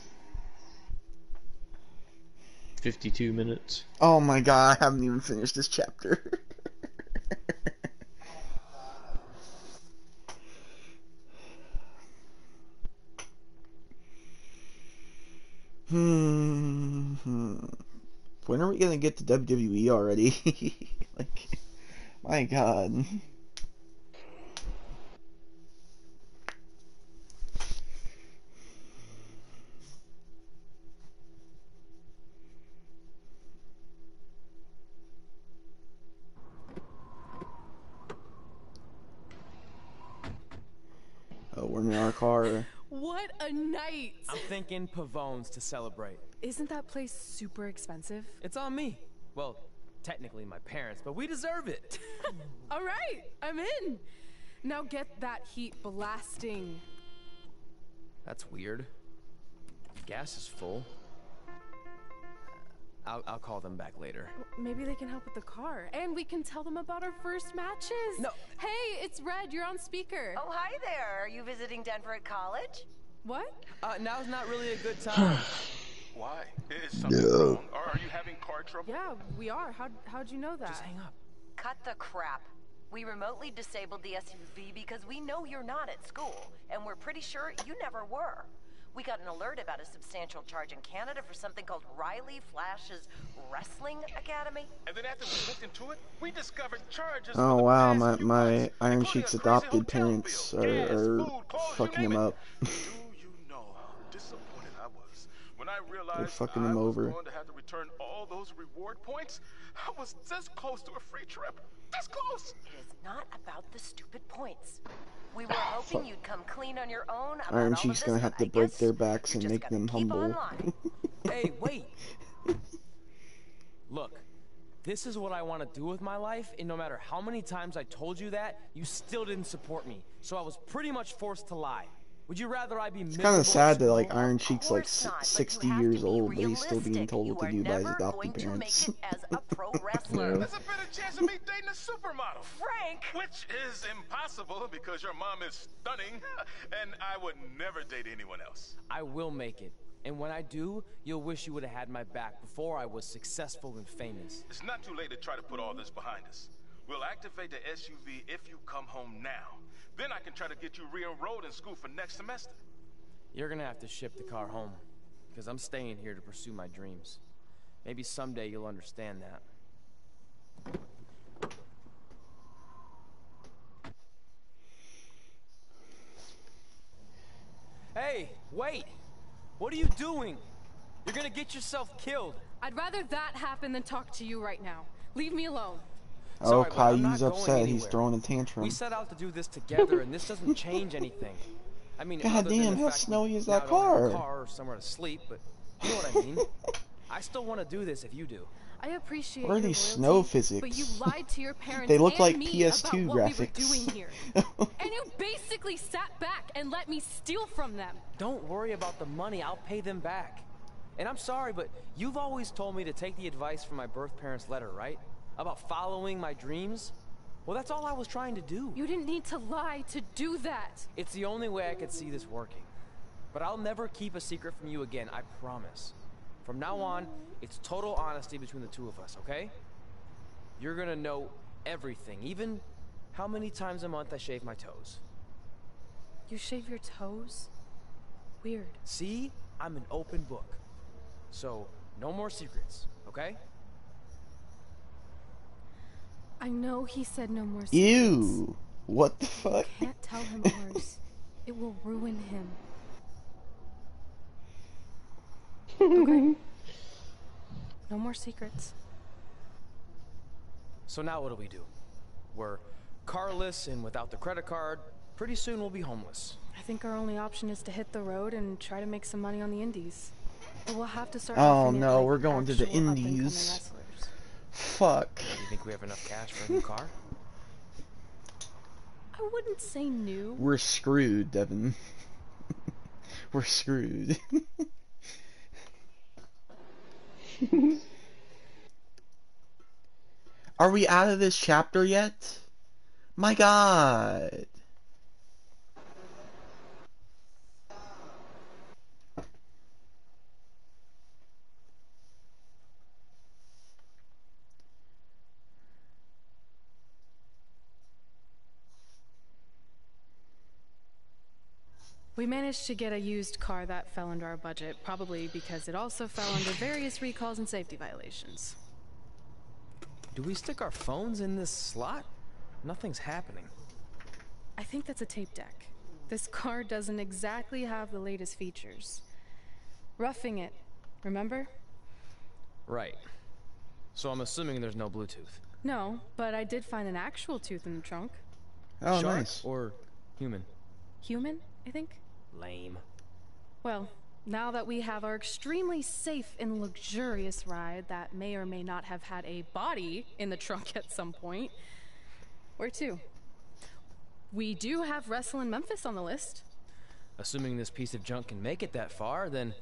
52 minutes. oh my god, I haven't even finished this chapter. [LAUGHS] hmm. When are we gonna get to WWE already? [LAUGHS] like, my god. Oh, we're in our car. What a night! I'm thinking Pavone's to celebrate. Isn't that place super expensive? It's on me. Well, technically my parents, but we deserve it. [LAUGHS] All right, I'm in. Now get that heat blasting. That's weird. Gas is full. I'll, I'll call them back later. Maybe they can help with the car, and we can tell them about our first matches. No. Hey, it's Red. You're on speaker. Oh, hi there. Are you visiting Denver at college? What? Uh, now's not really a good time. [SIGHS] Why? Is something No. wrong? Or are you having car trouble? Yeah, we are. How how'd you know that? Just hang up. Cut the crap. We remotely disabled the SUV because we know you're not at school, and we're pretty sure you never were. We got an alert about a substantial charge in Canada for something called Riley Flash's Wrestling Academy. And then after we looked into it, we discovered charges. Oh wow, my my Iron including Sheik's adopted hotel parents are, are food, clothes, you fucking him up. [LAUGHS] [LAUGHS] disappointed I was when I realized fucking I him was over. going to have to return all those reward points? I was this close to a free trip. This close. It is not about the stupid points. We were hoping you'd come clean on your own about Iron all Sheik's gonna have to I break their backs and make them humble. [LAUGHS] hey, wait. [LAUGHS] Look, this is what I want to do with my life, and no matter how many times I told you that, you still didn't support me. So I was pretty much forced to lie. Would you rather I be It's kind of sad that like Iron Of Sheik's like not, 60 years old, but he's still being told what to do by his never adopted parents. as a pro [LAUGHS] wrestler. Yeah. There's a better chance of me dating a supermodel. Frank! Which is impossible because your mom is stunning, [LAUGHS] and I would never date anyone else. I will make it. And when I do, you'll wish you would have had my back before I was successful and famous. It's not too late to try to put all this behind us. We'll activate the SUV if you come home now. Then I can try to get you re-enrolled in school for next semester. You're gonna have to ship the car home, because I'm staying here to pursue my dreams. Maybe someday you'll understand that. Hey, wait! What are you doing? You're gonna get yourself killed. I'd rather that happen than talk to you right now. Leave me alone. Oh, Sorry, but Caillou's upset. He's throwing a tantrum. We set out to do this together, and this doesn't change anything. I mean, God other than damn, the how fact we snowy is now that a car? car or somewhere to sleep, but you know what I mean. [LAUGHS] I still want to do this if you do. I appreciate What are your these loyalty, snow But physics? you lied to your [LAUGHS] parents They look and like me PS2 about what we were doing here. [LAUGHS] and you basically sat back and let me steal from them. Don't worry about the money. I'll pay them back. And I'm sorry, but you've always told me to take the advice from my birth parents' letter, right? About following my dreams. Well, that's all I was trying to do. You didn't need to lie to do that. It's the only way I could see this working. But I'll never keep a secret from you again, I promise. From now on, it's total honesty between the two of us, okay? You're gonna know everything, even how many times a month I shave my toes. You shave your toes? Weird. See? I'm an open book. So, no more secrets, okay? I know he said no more secrets. Ew. What the fuck? I Can't tell him ours. it will ruin him. okay. No more secrets. So now what do we do? We're carless and without the credit card. Pretty soon we'll be homeless. I think our only option is to hit the road and try to make some money on the indies. But we'll have to start. Oh no, like we're going to the actual up-and-coming indies. Wrestlers. Fuck. Do you think we have enough cash for a new car? [LAUGHS] I wouldn't say new. We're screwed, Devin. [LAUGHS] we're screwed. [LAUGHS] Are we out of this chapter yet? My god. We managed to get a used car that fell under our budget, probably because it also fell under various recalls and safety violations. Do we stick our phones in this slot? Nothing's happening. I think that's a tape deck. This car doesn't exactly have the latest features. Roughing it, remember? Right. So I'm assuming there's no Bluetooth. No, but I did find an actual tooth in the trunk. Oh, Shark nice. or human? Human, I think. Lame. Well, now that we have our extremely safe and luxurious ride that may or may not have had a body in the trunk at some point, where to? We do have Wrestle in Memphis on the list. Assuming this piece of junk can make it that far, then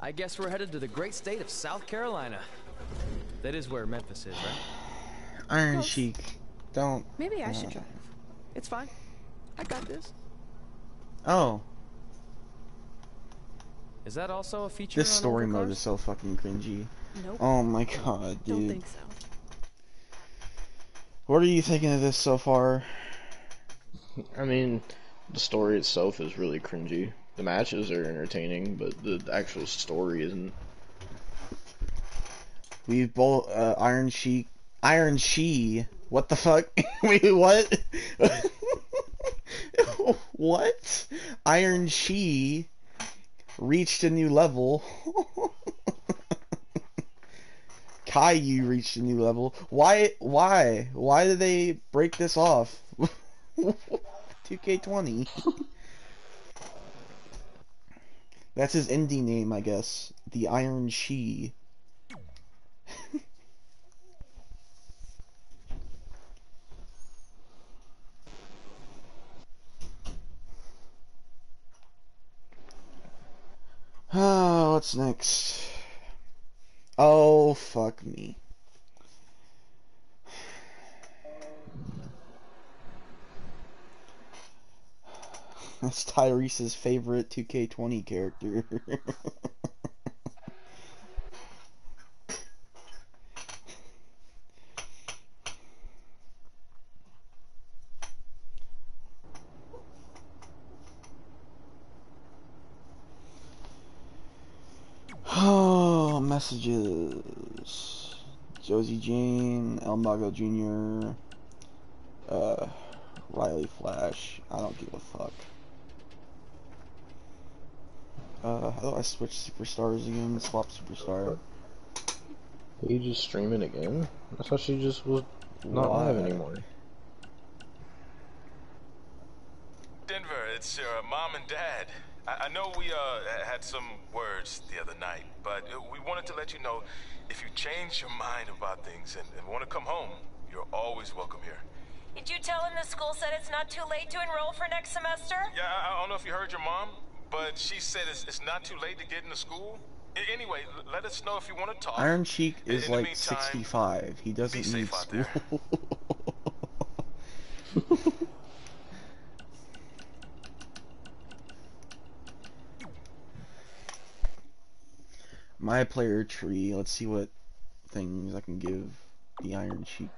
I guess we're headed to the great state of South Carolina. That is where Memphis is, right? Iron Close. Sheik. Don't. Maybe I should uh, drive. It's fine. I got this. Oh, Is that also a feature this story older mode is so fucking cringy. Nope. Oh my god, dude. Don't dude. think so. What are you thinking of this so far? I mean, the story itself is really cringy. The matches are entertaining, but the actual story isn't. We both uh, Iron Sheik, Iron She. What the fuck? [LAUGHS] Wait, what? [LAUGHS] [LAUGHS] what? Iron She reached a new level. [LAUGHS] Caillou reached a new level. Why? Why? Why did they break this off? [LAUGHS] 2K20. That's his indie name, I guess. The Iron She. Oh, [SIGHS] what's next? Oh, fuck me. [SIGHS] That's Tyrese's favorite 2K20 character. [LAUGHS] Oh, messages. Josie Jane, El Mago Jr., uh, Riley Flash. I don't give a fuck. Uh, how do I switch superstars again? Swap superstar. Are you just streaming again? I thought she just was not live anymore. Denver, it's your mom and dad. I, I know we uh had some words the other night, but uh, we wanted to let you know if you change your mind about things and, and want to come home, you're always welcome here. Did you tell him the school said it's not too late to enroll for next semester? Yeah, I, I don't know if you heard your mom, but she said it's, it's not too late to get into school. A- anyway, let us know if you want to talk. Iron Sheik is in the like meantime, 65. He doesn't be need safe out school. [LAUGHS] [LAUGHS] My player tree. Let's see what things I can give the Iron Sheik.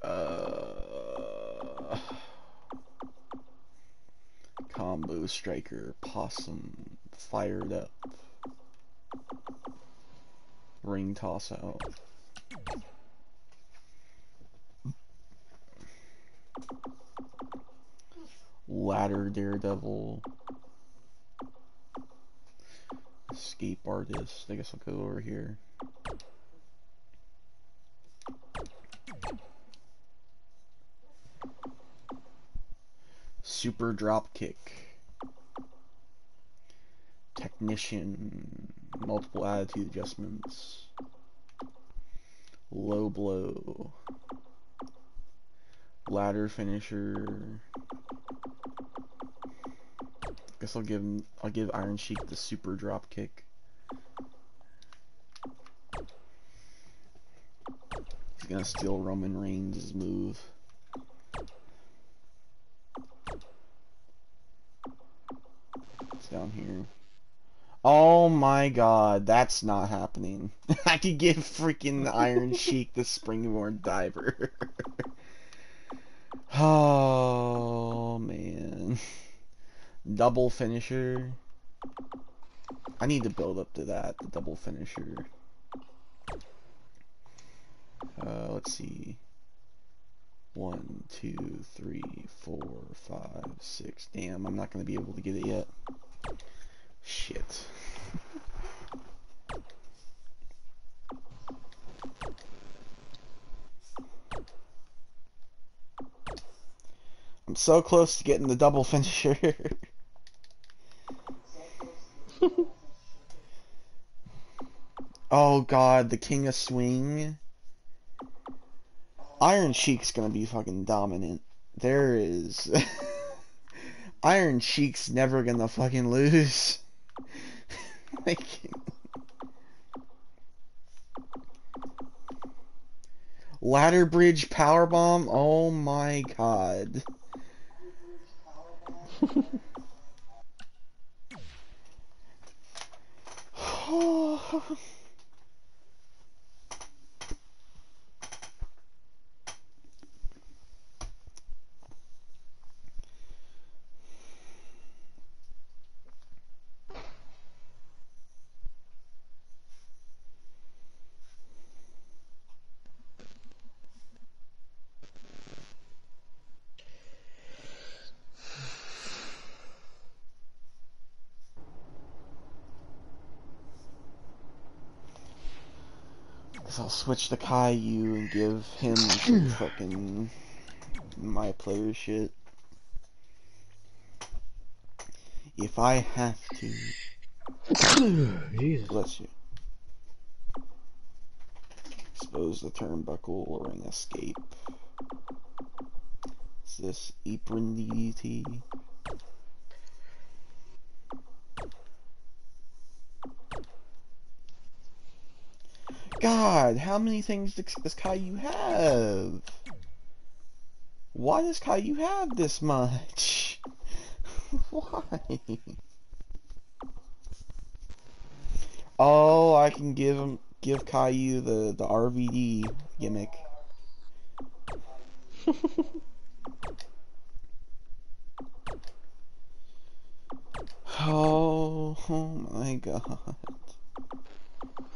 Uh, combo striker, possum, fired up, ring toss out. Ladder Daredevil. Escape Artist. I guess I'll go over here. Super Dropkick. Technician. Multiple attitude adjustments. Low blow. Ladder finisher. Guess I'll give him, I'll give Iron Sheik the super drop kick. He's gonna steal Roman Reigns' move. It's down here. Oh my god, that's not happening. [LAUGHS] I could give freaking Iron [LAUGHS] Sheik the springboard diver. [LAUGHS] oh man. Double finisher. I need to build up to that, the double finisher. Uh, let's see. One, two, three, four, five, six. Damn, I'm not gonna be able to get it yet. Shit. I'm so close to getting the double finisher. [LAUGHS] oh god, the King of Swing. Iron Sheik's gonna be fucking dominant. There is. [LAUGHS] Iron Sheik's never gonna fucking lose. [LAUGHS] like. Ladder Bridge Powerbomb? Oh my god. Guess [LAUGHS] I'll switch to Caillou and give him some [CLEARS THROAT] fucking my player shit. If I have to. [CLEARS THROAT] Jesus. Bless you. Expose the turnbuckle or an escape. Is this apron DDT? God, how many things does Caillou have? Why does Caillou have this much? [LAUGHS] Why? Oh, I can give him give Caillou the the RVD gimmick. [LAUGHS] oh, oh my god.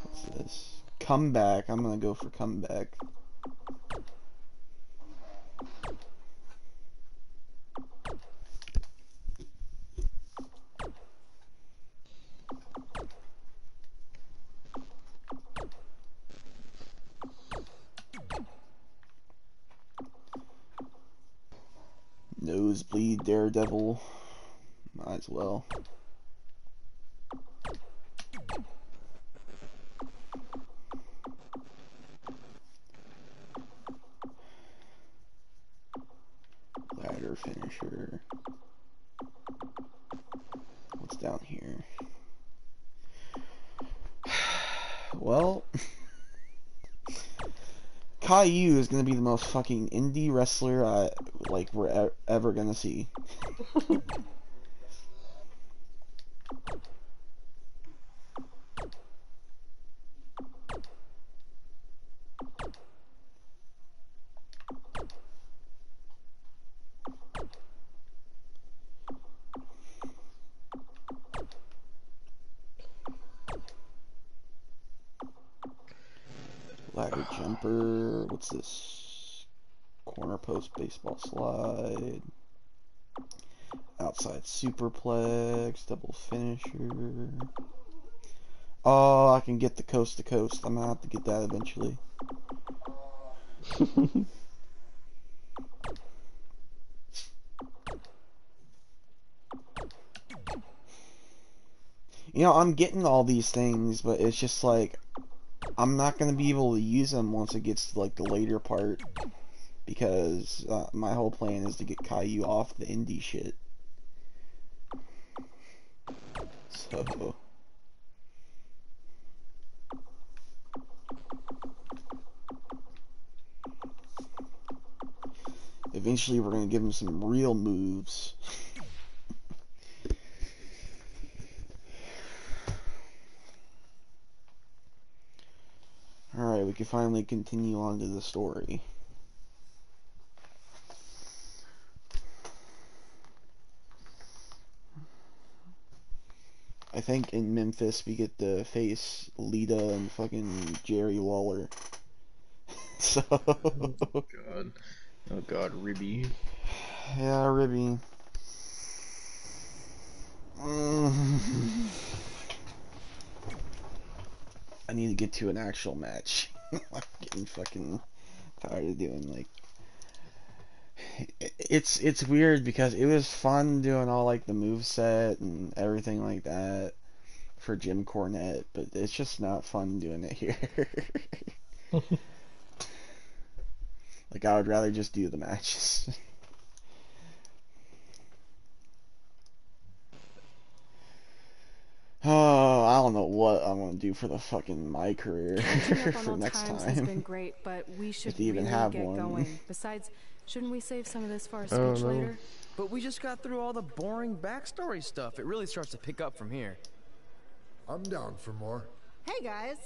What's this? Comeback. I'm gonna go for comeback. Nosebleed Daredevil. Might as well. Is gonna be the most fucking indie wrestler I like we're e- ever gonna see. [LAUGHS] Ladder jumper. What's this? Corner post baseball slide. Outside superplex. Double finisher. Oh, I can get the coast to coast. I'm gonna have to get that eventually. [LAUGHS] You know, I'm getting all these things, but it's just like I'm not gonna be able to use them once it gets to like the later part because uh, my whole plan is to get Caillou off the indie shit. Eventually we're gonna give him some real moves. Alright, we can finally continue on to the story. Think in Memphis we get to face Lita and fucking Jerry Lawler. [LAUGHS] so Oh God. Oh god, Ribby. yeah, Ribby. Mm. I need to get to an actual match. [LAUGHS] I'm getting fucking tired of doing like it's it's weird because it was fun doing all like the move set and everything like that for Jim Cornette, but it's just not fun doing it here. [LAUGHS] like I would rather just do the matches. [LAUGHS] Oh, I don't know what I'm gonna do for the fucking my career Catching up [LAUGHS] on for old next times has been time. great, but we should they even really have get one. going. Besides, shouldn't we save some of this for our I don't speech later? But we just got through all the boring backstory stuff. It really starts to pick up from here. I'm down for more. Hey guys,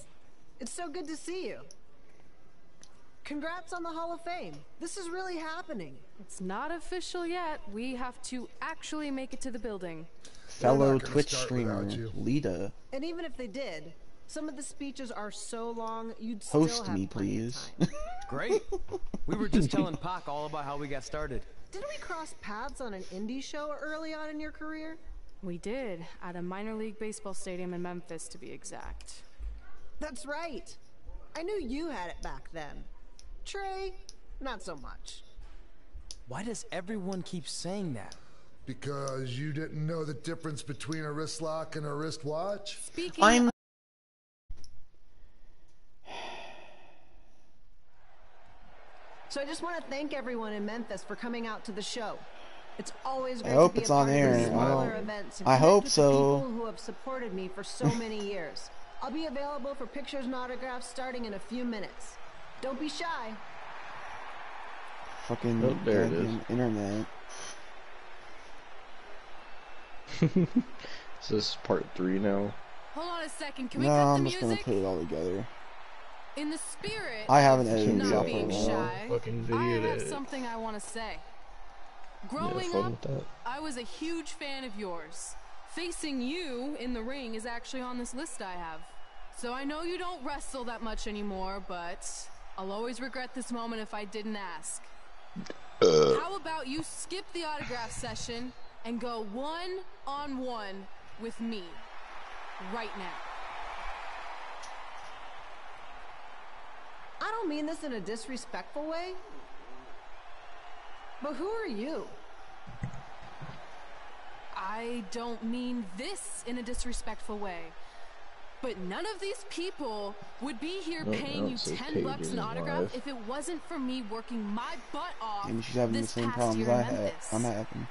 it's so good to see you. Congrats on the Hall of Fame. This is really happening. It's not official yet. We have to actually make it to the building. Fellow Twitch streamer. Lita, And even if they did, some of the speeches are so long, you'd still host have me plenty of please. [LAUGHS] Great. we were just telling Pac all about how we got started. Didn't we cross paths on an indie show early on in your career? We did, at a minor league baseball stadium in Memphis to be exact. That's right. I knew you had it back then. Trey, not so much. Why does everyone keep saying that? Because you didn't know the difference between a wrist lock and a wristwatch? Speaking I'm So I just want to thank everyone in Memphis for coming out to the show. It's always I hope to be it's a on part of air. these I smaller don't- events and I hope so. People who have supported me for so many years. I'll be available for pictures and autographs starting in a few minutes. Don't be shy. fucking Oh, there it goddamn internet. [LAUGHS] Is this part three now? Hold on a second. Can we No, cut I'm just gonna put it all together. In the spirit I haven't of edited not it up being in a while. shy, Fucking I video to have something I want to say. Yeah, Growing fun up. I was a huge fan of yours. Facing you in the ring is actually on this list I have. So I know you don't wrestle that much anymore, but I'll always regret this moment if I didn't ask. Uh, How about you skip the autograph session and go one on one with me right now? I don't mean this in a disrespectful way. But who are you? I don't mean this in a disrespectful way. But none of these people would be here No, paying you it 10 bucks an autograph alive. if it wasn't for me working my butt off. Maybe she's having the this same past problems year I in had. Memphis. I'm having.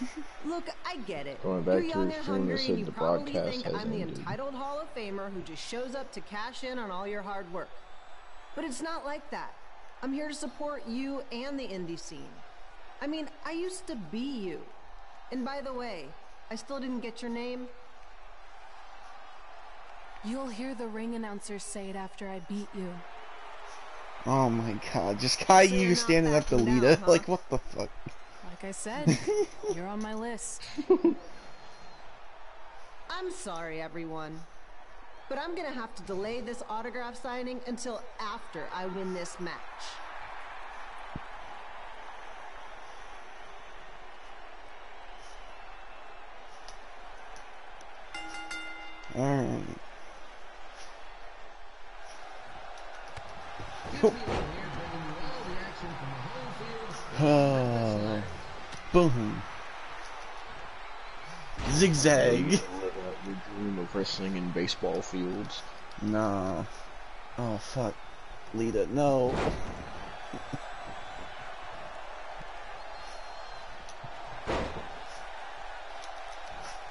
[LAUGHS] Look, I get it. Going back You're young her and hungry, and you the probably think I'm the entitled Hall of Famer who just shows up to cash in on all your hard work. But it's not like that. I'm here to support you and the indie scene. I mean, I used to be you. And by the way, I still didn't get your name. You'll hear the ring announcer say it after I beat you. Oh my god, just So Caillou you're standing up to backing Lita. down, huh? Like, what the fuck? Like I said, [LAUGHS] you're on my list. I'm sorry, everyone. But I'm gonna have to delay this autograph signing until after I win this match. Alright. [LAUGHS] Boom. Zigzag. Live out your dream of wrestling in baseball fields. Nah. Oh fuck. Lita, no.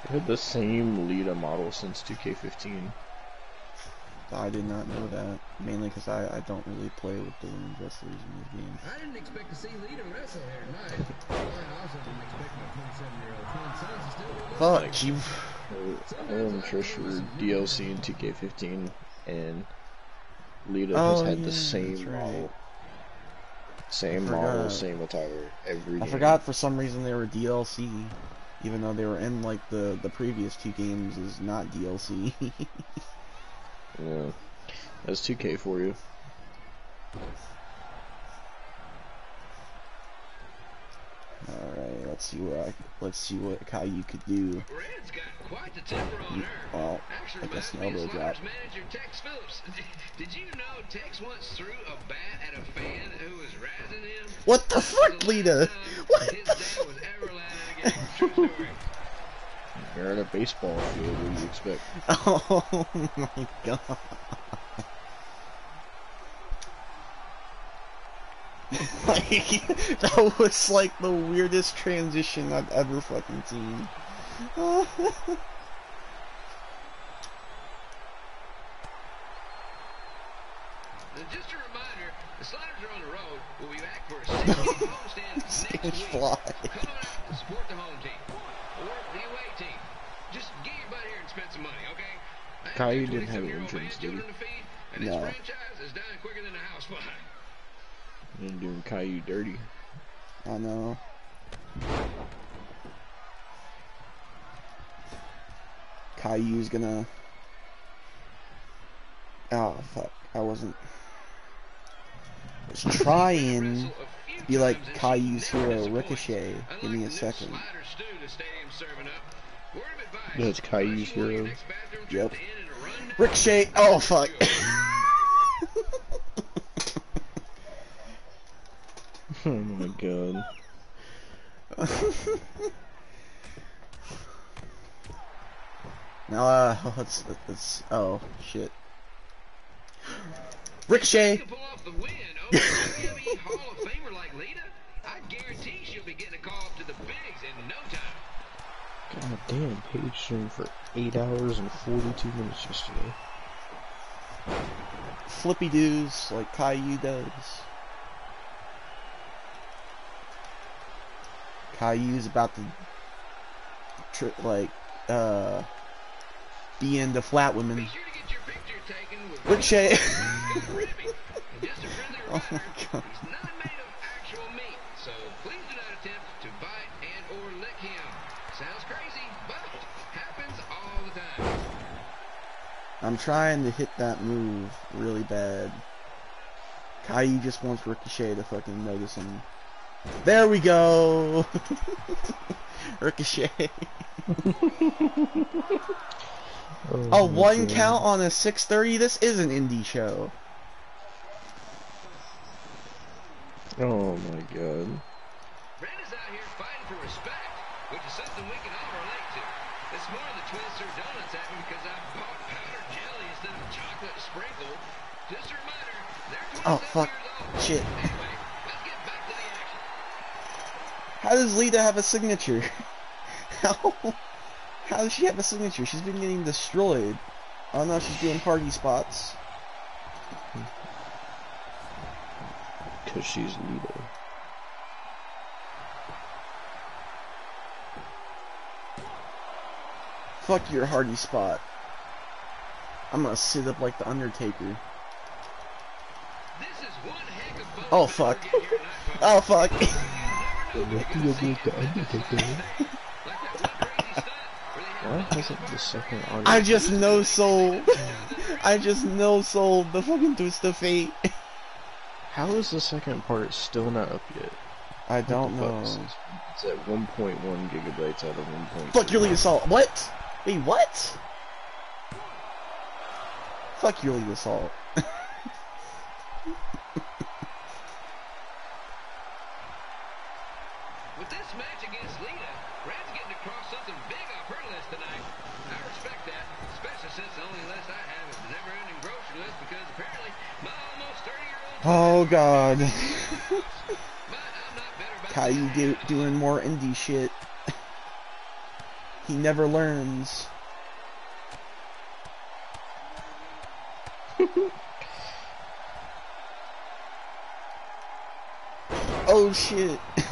They had the same Lita model since 2K15. I did not know that. Mainly because I, I don't really play with the women's wrestlers in this game. I didn't expect to see Lita wrestle here tonight. I also didn't expect my 27-year-old twin sons to still be Fuck you. Her and Trish were DLC in 2K15, and Lita Oh, has had yeah, the same that's right. model. Same I model, same attire, every I game. forgot for some reason they were DLC. Even though they were in like the, the previous two games is not DLC. [LAUGHS] Yeah. That's 2K for you. Alright, let's see what I, let's see what Caillou could do. Red's quite the temper on mm, her. Well, Actually, I guess an reminds elbow drop. Manager Tex Phillips. [LAUGHS] Did you know Tex once threw a bat at a fan who was razzing him? What the fuck, Lita? [LAUGHS] What His dad was ever in a game. True story. You're at a baseball field, what do you expect? [LAUGHS] Oh my god. like, that was like the weirdest transition I've ever fucking seen. And just a reminder, the Sliders are on the road. We'll be back for a [LAUGHS] six-game homestand next Stage week. fly. Come on out and support the home team or the away team. Just get your butt here and spend some money, okay? I have Caillou didn't have an 27-year-old entrance, did he? grandchildren to feed, and this No. franchise is dying quicker than a house fire. You're doing Caillou dirty. I know. Caillou's gonna. Oh fuck! I wasn't. I was trying. [LAUGHS] To be like Caillou's hero Ricochet. Give me a second. That's Caillou's hero. Yep. Ricochet. Oh fuck. [LAUGHS] oh my god. [LAUGHS] now uh, let's let's. Oh shit. Ricochet. Pull off the win over a WWE [LAUGHS] Hall of Famer like Lita, I guarantee she'll be getting a call up to the bigs in no time. God damn, Paige streamed for 8 hours and 42 minutes yesterday. Flippy doos like Caillou does. Caillou's about to, tri- like, uh, be the flat women. Ricochet. [LAUGHS] oh my god. Actual meat, so please do not attempt to bite and or lick him. Sound Sounds crazy, but happens all the time. I'm trying to hit that move really bad. Caillou just wants Ricochet to fucking notice him. There we go! [LAUGHS] Ricochet. [LAUGHS] Oh, oh, one okay. count on a 630? This is an indie show. Oh my god. Red out here fighting for respect, which is something we can all relate to. This morning the twins threw donuts at me because I bought powdered jelly instead of chocolate sprinkle. Just a reminder, they're 27 Oh, fuck. Shit. Anyway, let's get back to the action. How does Lita have a signature? [LAUGHS] How? How does she have a signature? She's been getting destroyed. Oh no, she's doing Hardy spots. Cause she's Lita. Fuck your hardy spot. I'm gonna sit up like the Undertaker. This is one heck of. Oh fuck. Oh fuck. [LAUGHS] Why hasn't the second audio? [LAUGHS] I just no soul. I just no soul the fucking twist of fate. How is the second part still not up yet? I don't know. fuck? It's at 1.1 gigabytes out of 1.2. Fuck your Litasault. What? Wait, what? Fuck your Litasault. With this match against Lita, Red's getting across something big off her list tonight. I respect that, especially since the only list I have is the never-ending grocery list because apparently my almost 30-year-old Oh god. [LAUGHS] Caillou do, doing more indie shit. he never learns. [LAUGHS] oh shit. [LAUGHS]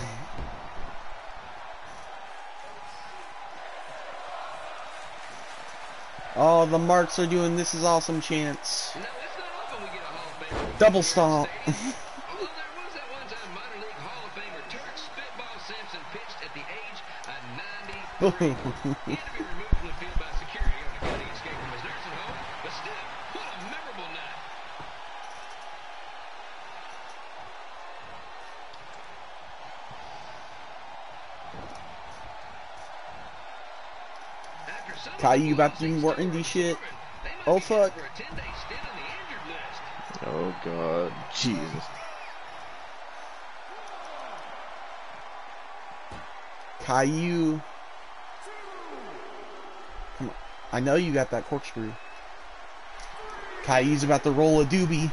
oh, the marks are doing this is awesome chance. Double stomp. Although there was that one time minor league Hall of Famer Turk Spitball Simpson pitched at the age of 93. [LAUGHS] He had to be removed from the field by security on account he escaped from his nursing home, but still, what a memorable night. After some Caillou about to do more indie shit. Oh fuck. for a 10-day stint on the injured list. Oh god. Jesus. Caillou. Come on. I know you got that corkscrew. Caillou's about to roll a doobie.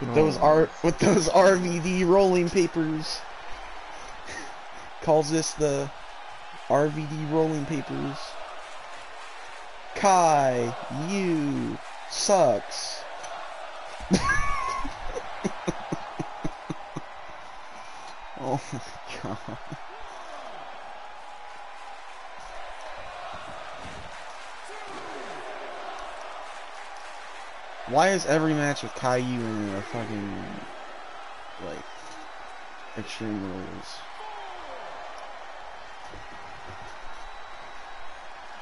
With those Oh. R with those RVD rolling papers. Calls this the RVD rolling papers. Kai, you sucks. Oh my god. Why is every match with Caillou in a fucking like extreme rules?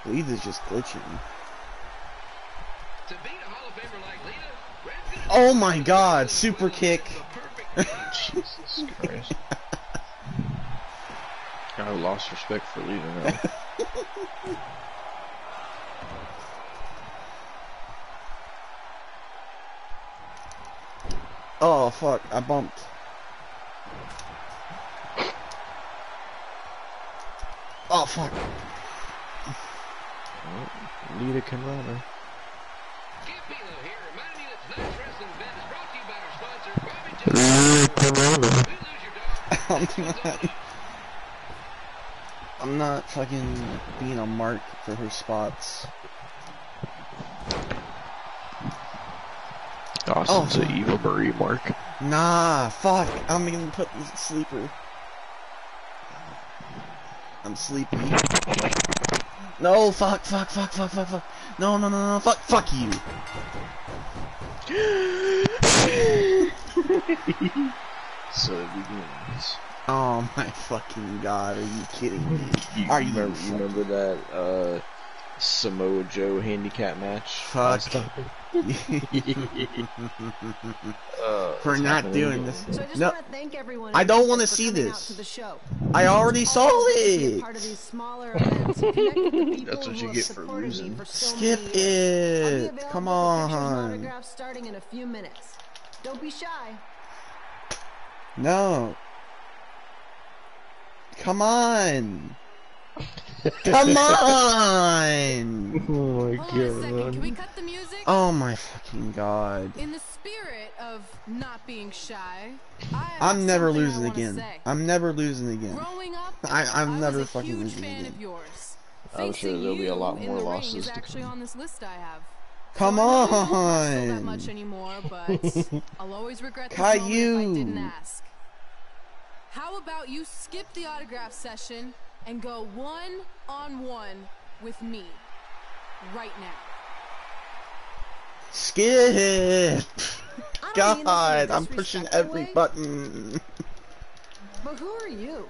Lita's just glitching. To beat a Hall of Famer like Lita, Oh my god, super kick. [LAUGHS] Jesus Christ. I lost respect for Lita now. [LAUGHS] Oh fuck, I bumped. Oh fuck. Well, Lita can run her. [LAUGHS] I'm not. I'm not fucking being a mark for her spots. Austin's Oh. a Eva Marie mark. Nah, fuck. I'm gonna put the sleeper. I'm sleepy. No, fuck, fuck, fuck, fuck, fuck, fuck. No, no, no, no, fuck, fuck you. [LAUGHS] So it begins. Oh my fucking god, are you kidding me? You Are you remember, you remember that uh, Samoa Joe handicap match? Fuck. last? [LAUGHS] Uh, We're not doing again. this. So I just No, want to thank everyone. I don't want to see this. To the show. I already saw Always be a it. part of these smaller events, connect with the [LAUGHS] people That's what you get for losing. for so Skip many years. I'll be it. Come for pictures and on. autographs starting in a few minutes. Don't be shy. No. Come on. Come [LAUGHS] on. Oh my Hold on a. Can we cut the music? Oh my fucking god. In the spirit of not being shy, I I'm never something I losing again. say. I'm never losing again. Growing up, [LAUGHS] I, I'm I never was a fucking huge losing fan again. of yours. I'm sure there'll be a lot more losses is to actually come. on this list I have. Come So I don't that on. much anymore, [LAUGHS] but I'll always regret this moment if I Caillou. Didn't ask. How about you skip the autograph session and go one on one with me right now? Skip. I don't mean this in a God, I'm pushing every way. button. But who are you?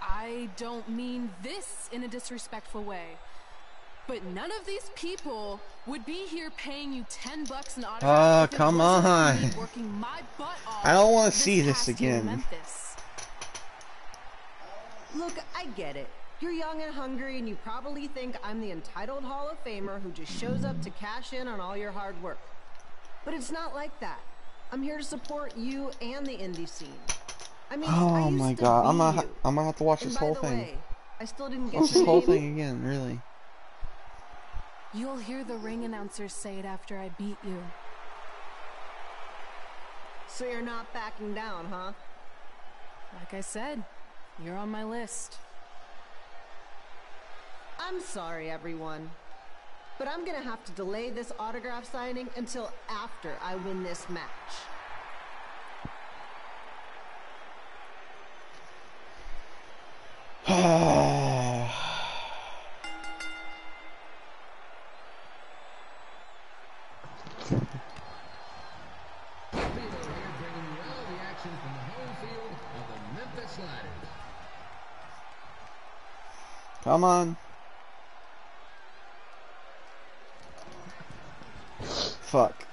I don't mean this in a disrespectful way. But none of these people would be here paying you 10 bucks an autograph. Oh, come wasn't for me on. Working my butt off I don't wanna see this past year in again. Look, I get it. You're young and hungry, and you probably think I'm the entitled Hall of Famer who just shows up to cash in on all your hard work. But it's not like that. I'm here to support you and the indie scene. I mean, oh I Oh used my god, I'm gonna, I'm gonna have to watch And this whole thing. way, I still didn't get Watch this whole thing again, really. You'll hear the ring announcers say it after I beat you. So you're not backing down, huh? Like I said, you're on my list. I'm sorry, everyone. But I'm gonna have to delay this autograph signing until after I win this match. [SIGHS] [SIGHS] [SIGHS] Come on. Fuck.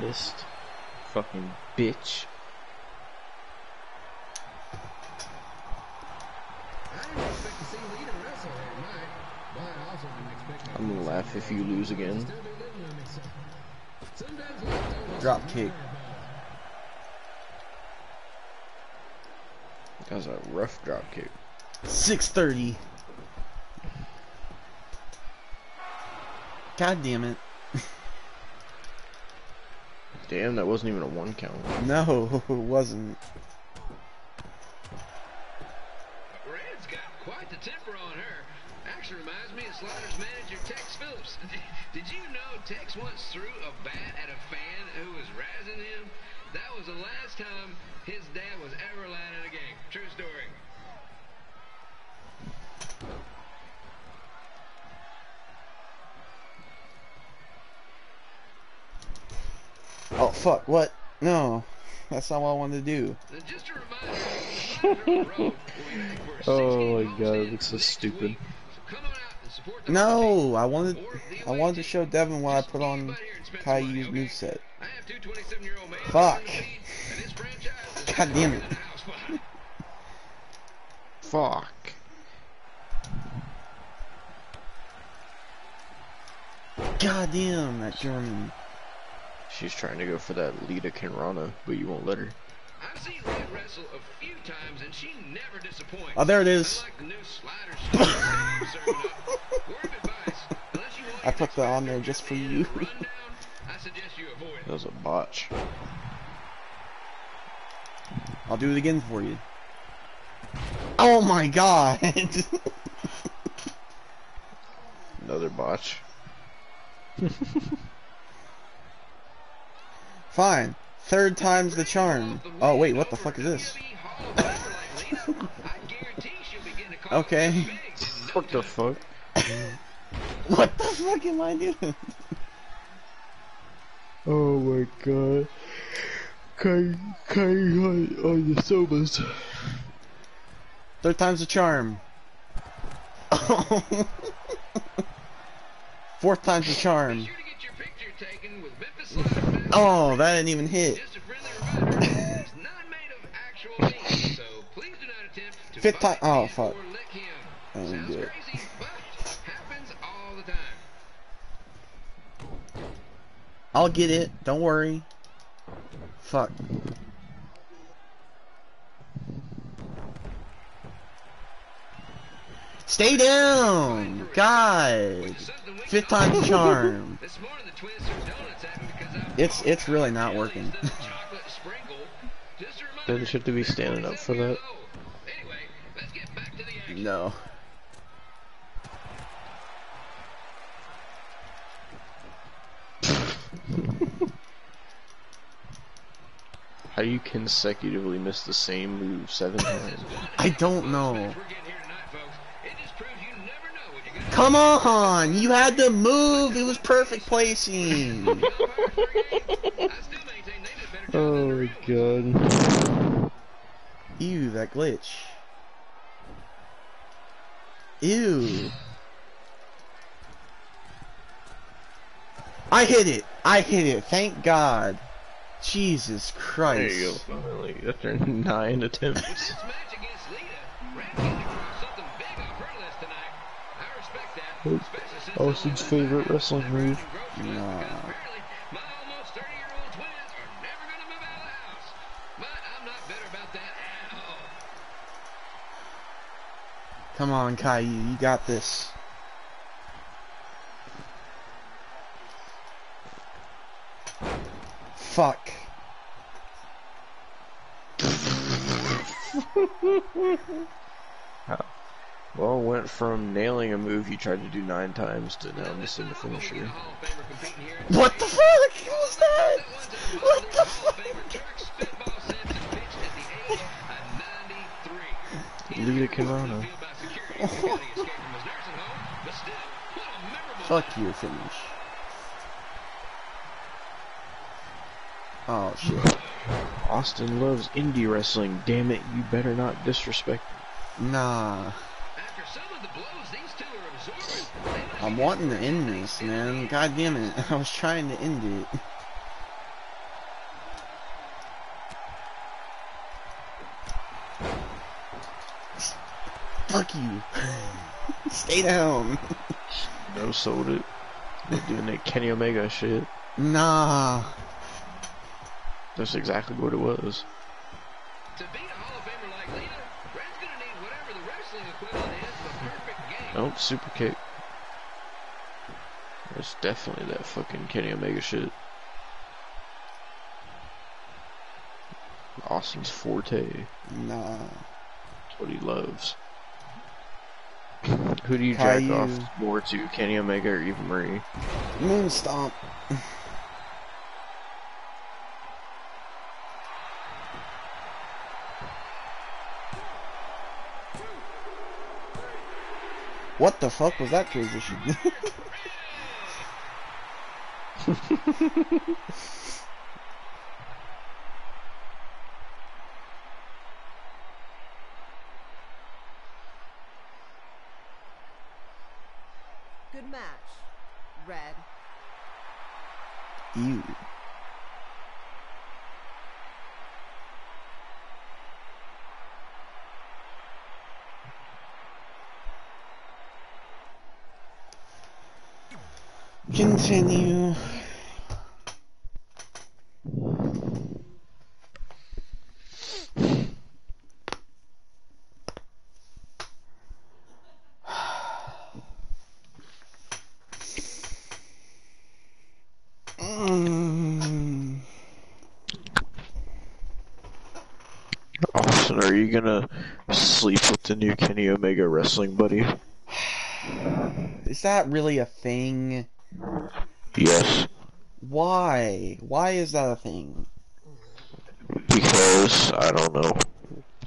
Missed. Fucking bitch. I'm gonna laugh if you lose again. Drop kick. That was a rough drop kick. 630. God damn it. Damn, that wasn't even a one count. No, [LAUGHS] it wasn't. Red's got quite the temper on her. Actually reminds me of Slaughter's manager, Tex Phillips. Did you know Tex once threw a bat at a fan who was razzing him? That was the last time his dad was ever allowed in a game. True story. Oh, fuck, what? No. That's not what I wanted to do. And just a reminder, Slaughter's on the road. We'll be back for a 16 [LAUGHS] Oh my god, it looks so stupid. week. So come on out and support the No, I wanted I wanted to show Devin what I put on Caillou's moveset. I have two 27-year-old males Fuck. in the lead, and this franchise is God damn it. in the house spot. Fuck. God damn, that German. She's trying to go for that Litacanrana, but you won't let her. I've seen Red wrestle a few times, and she never disappoints. Oh, there it is. Unlike the new slider she's [LAUGHS] serving up. Word of advice, unless you want I put that on there just for you. I suggest you avoid it. That was a botch. I'll do it again for you. Oh my god! [LAUGHS] Another botch. [LAUGHS] Fine. Third time's the charm. Oh wait, what the fuck is this? [LAUGHS] okay. What the fuck? [LAUGHS] what the fuck am I doing? Oh my god. Kai, Kai on, on the sobas. Third time's a charm. [LAUGHS] Fourth time's a charm. Oh, that didn't even hit. Fifth time. Oh, fuck. I didn't do it. I'll get it. Don't worry. Fuck. Stay down! God! Fifth time's a [LAUGHS] charm. It's it's really not working. [LAUGHS] Doesn't have to be standing up for that. no. How do you consecutively miss the same move seven times? I don't know. Come on! You had to move! It was perfect placing! oh my god. Ew, that glitch. Ew. I hit it! I hit it! Thank God! Jesus Christ. There you go, finally, after [LAUGHS] nine attempts. Austin's favorite wrestling move. Nah. Come on, Caillou, you got this. Fuck. [LAUGHS] Well, went from nailing a move you tried to do nine times to now missing the finisher. What the fuck was that? What the fuck? Lita Kimano. [LAUGHS] Fuck your finish. Oh shit. Austin loves indie wrestling. Damn it, you better not disrespect. Nah. I'm wanting to end this, man. God damn it. [LAUGHS] I was trying to end it. Fuck you. [LAUGHS] Stay down. [LAUGHS] No sold it. They're doing that Kenny Omega shit. Nah. That's exactly what it was. Nope, super kick. It's definitely that fucking Kenny Omega shit. Austin's forte. Nah. That's what he loves. [LAUGHS] Who do you jack off more to, Kenny Omega or Eva Marie? Moon stomp. What the fuck was that transition? [LAUGHS] [LAUGHS] Good match. Red. Ew. Continue. Mm. Austin, are you gonna sleep with the new Kenny Omega wrestling buddy? Is that really a thing? Yes, Why? Why is that a thing? because I don't know.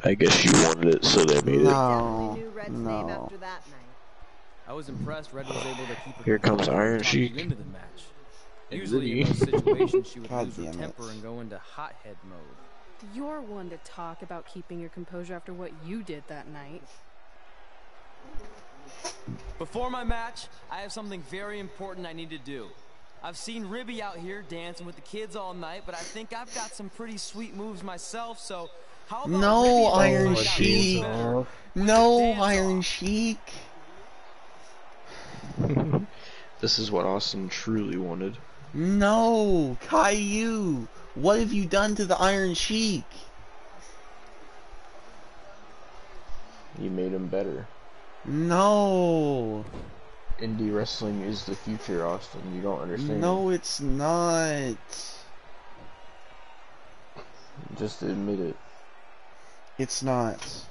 I guess you wanted it, so they made it. No. Knew Red's name No. after that night. I was impressed Red was able to keep a Here comes Iron Sheik. into the match. Usually in those situations, she would God lose her damn temper and go into hothead mode. You're one to talk about keeping your composure after what you did that night. Before my match, I have something very important I need to do. I've seen Ribby out here dancing with the kids all night, but I think I've got some pretty sweet moves myself, so how about No Ribby Iron find out who's Sheik. No Iron Sheik. [LAUGHS] This is what Austin truly wanted. No, Caillou. What have you done to the Iron Sheik? You made him better. No. Indie wrestling is the future, Austin. You don't understand. No, it's not. Just admit it. It's not.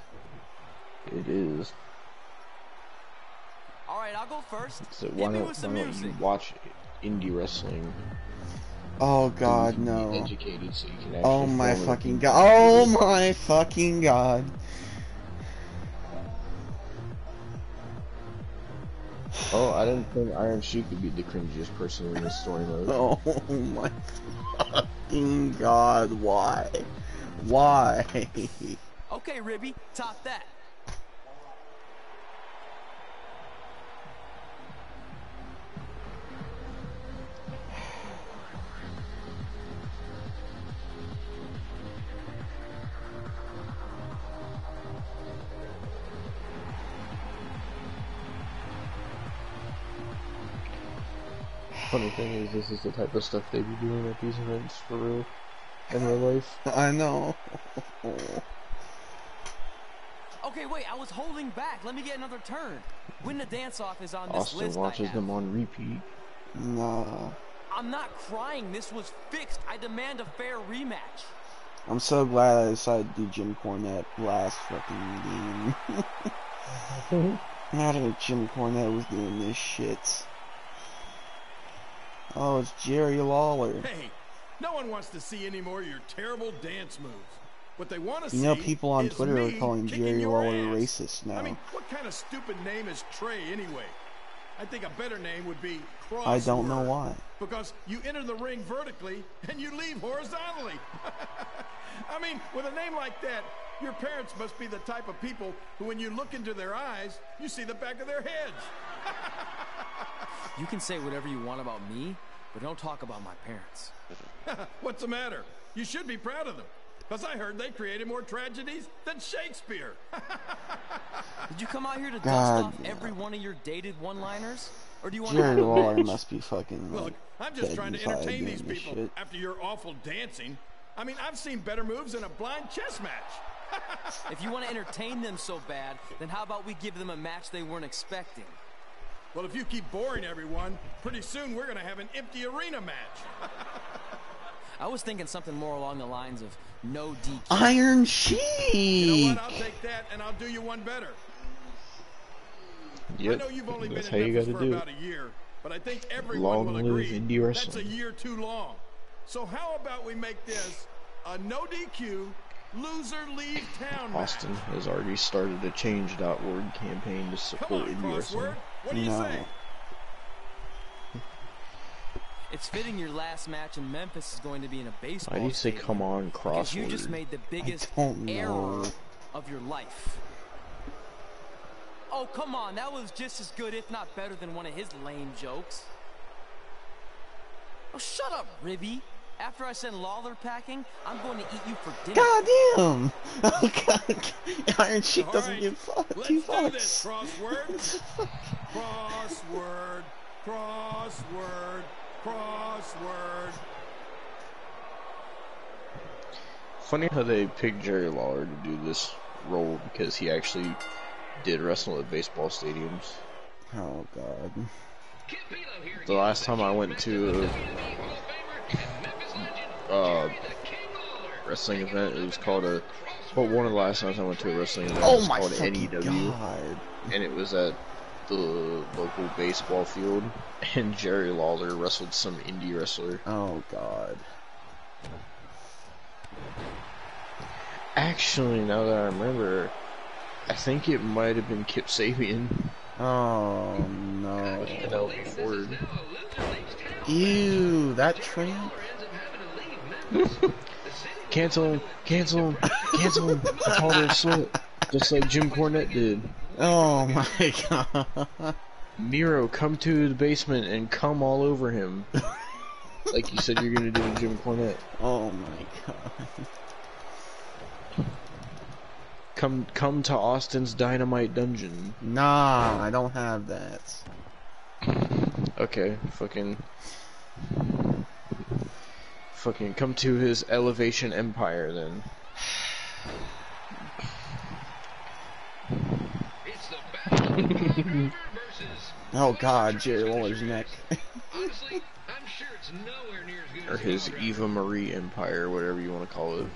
It is. All right, I'll go first. So Hit why don't, with some why don't you watch indie wrestling? Oh God, no. Be educated so you can Oh my fucking god. Oh my fucking god. Oh, I didn't think Iron Sheik would be the cringiest person in this story mode. [LAUGHS] Oh my fucking god. Why? Why? Okay, Ribby, top that. This is the type of stuff they'd be doing at these events for real, in real life. I know. Okay, wait, I was holding back. Let me get another turn. When the dance off is on this Austin list I watches have. them on repeat. Nah. I'm not crying. This was fixed. I demand a fair rematch. I'm so glad I decided to do Jim Cornette last fucking game. [LAUGHS] [LAUGHS] Not if Jim Cornette was doing this shit. Oh, it's Jerry Lawler. Hey, no one wants to see any more of your terrible dance moves. What they want to You see know, people on Twitter are calling Jerry Lawler ass. racist now. I mean, what kind of stupid name is Trey anyway? I think a better name would be Crossword. I don't know why. Because you enter the ring vertically and you leave horizontally. [LAUGHS] I mean, with a name like that, your parents must be the type of people who, when you look into their eyes, you see the back of their heads. [LAUGHS] You can say whatever you want about me, but don't talk about my parents. [LAUGHS] What's the matter? You should be proud of them. Because I heard they created more tragedies than Shakespeare. [LAUGHS] Did you come out here to dust God, off every one of your dated one-liners? Or do you want Jerry [LAUGHS] to Lawler must be fucking like Look, I'm just trying to entertain these people shit. after your awful dancing. I mean, I've seen better moves in a blind chess match. If you want to entertain them so bad, then how about we give them a match they weren't expecting? Well, if you keep boring everyone, pretty soon we're going to have an empty arena match. I was thinking something more along the lines of no DQ. Iron Sheik. You know what? I'll take that and I'll do you one better. Yep, I know you've only that's been how in you gotta for do about it. a year, but I think everyone Long will live agree indie that's a year too long. So how about we make this a no DQ, loser leave town match? Austin has already started a change.org campaign to support indie wrestling. Crossword, what do you No. say? It's fitting your last match in Memphis is going to be in a baseball I need to say come on Because you just made the biggest error of your life. Oh, come on. That was just as good, if not better, than one of his lame jokes. Oh, shut up, Ribby. After I send Lawler packing, I'm going to eat you for dinner. God damn! [LAUGHS] Oh god, Iron Sheik doesn't right, give fuck, Let's two do this, fucks. crossword. [LAUGHS] crossword, crossword, crossword. Funny how they picked Jerry Lawler to do this role because he actually did wrestle at baseball stadiums. Oh god. The last time I went to a uh, wrestling event, it was called a. Well, one of the last times I went to a wrestling event, Oh it was my called fucking NEW, god. and it was at the local baseball field. [LAUGHS] And Jerry Lawler wrestled some indie wrestler. Oh god. Actually, now that I remember, I think it might have been Kip Sabian. Oh no. Ew, that tramp. [LAUGHS] Cancel him, cancel him, cancel him. That's all. Just like Jim Cornette did. Oh [LAUGHS] my god. Miro, come to the basement and come all over him. like you said you're gonna do to Jim Cornette. Oh my god. Come come to Austin's Dynamite Dungeon. Nah, I don't have that. Okay, fucking fucking come to his Elevation Empire then. [SIGHS] [SIGHS] [SIGHS] It's the battle of Fall River versus. [LAUGHS] Oh god, Jerry Lawler's neck. Honestly, I'm sure it's nowhere near as good Or his Eva Marie Empire, whatever you want to call it.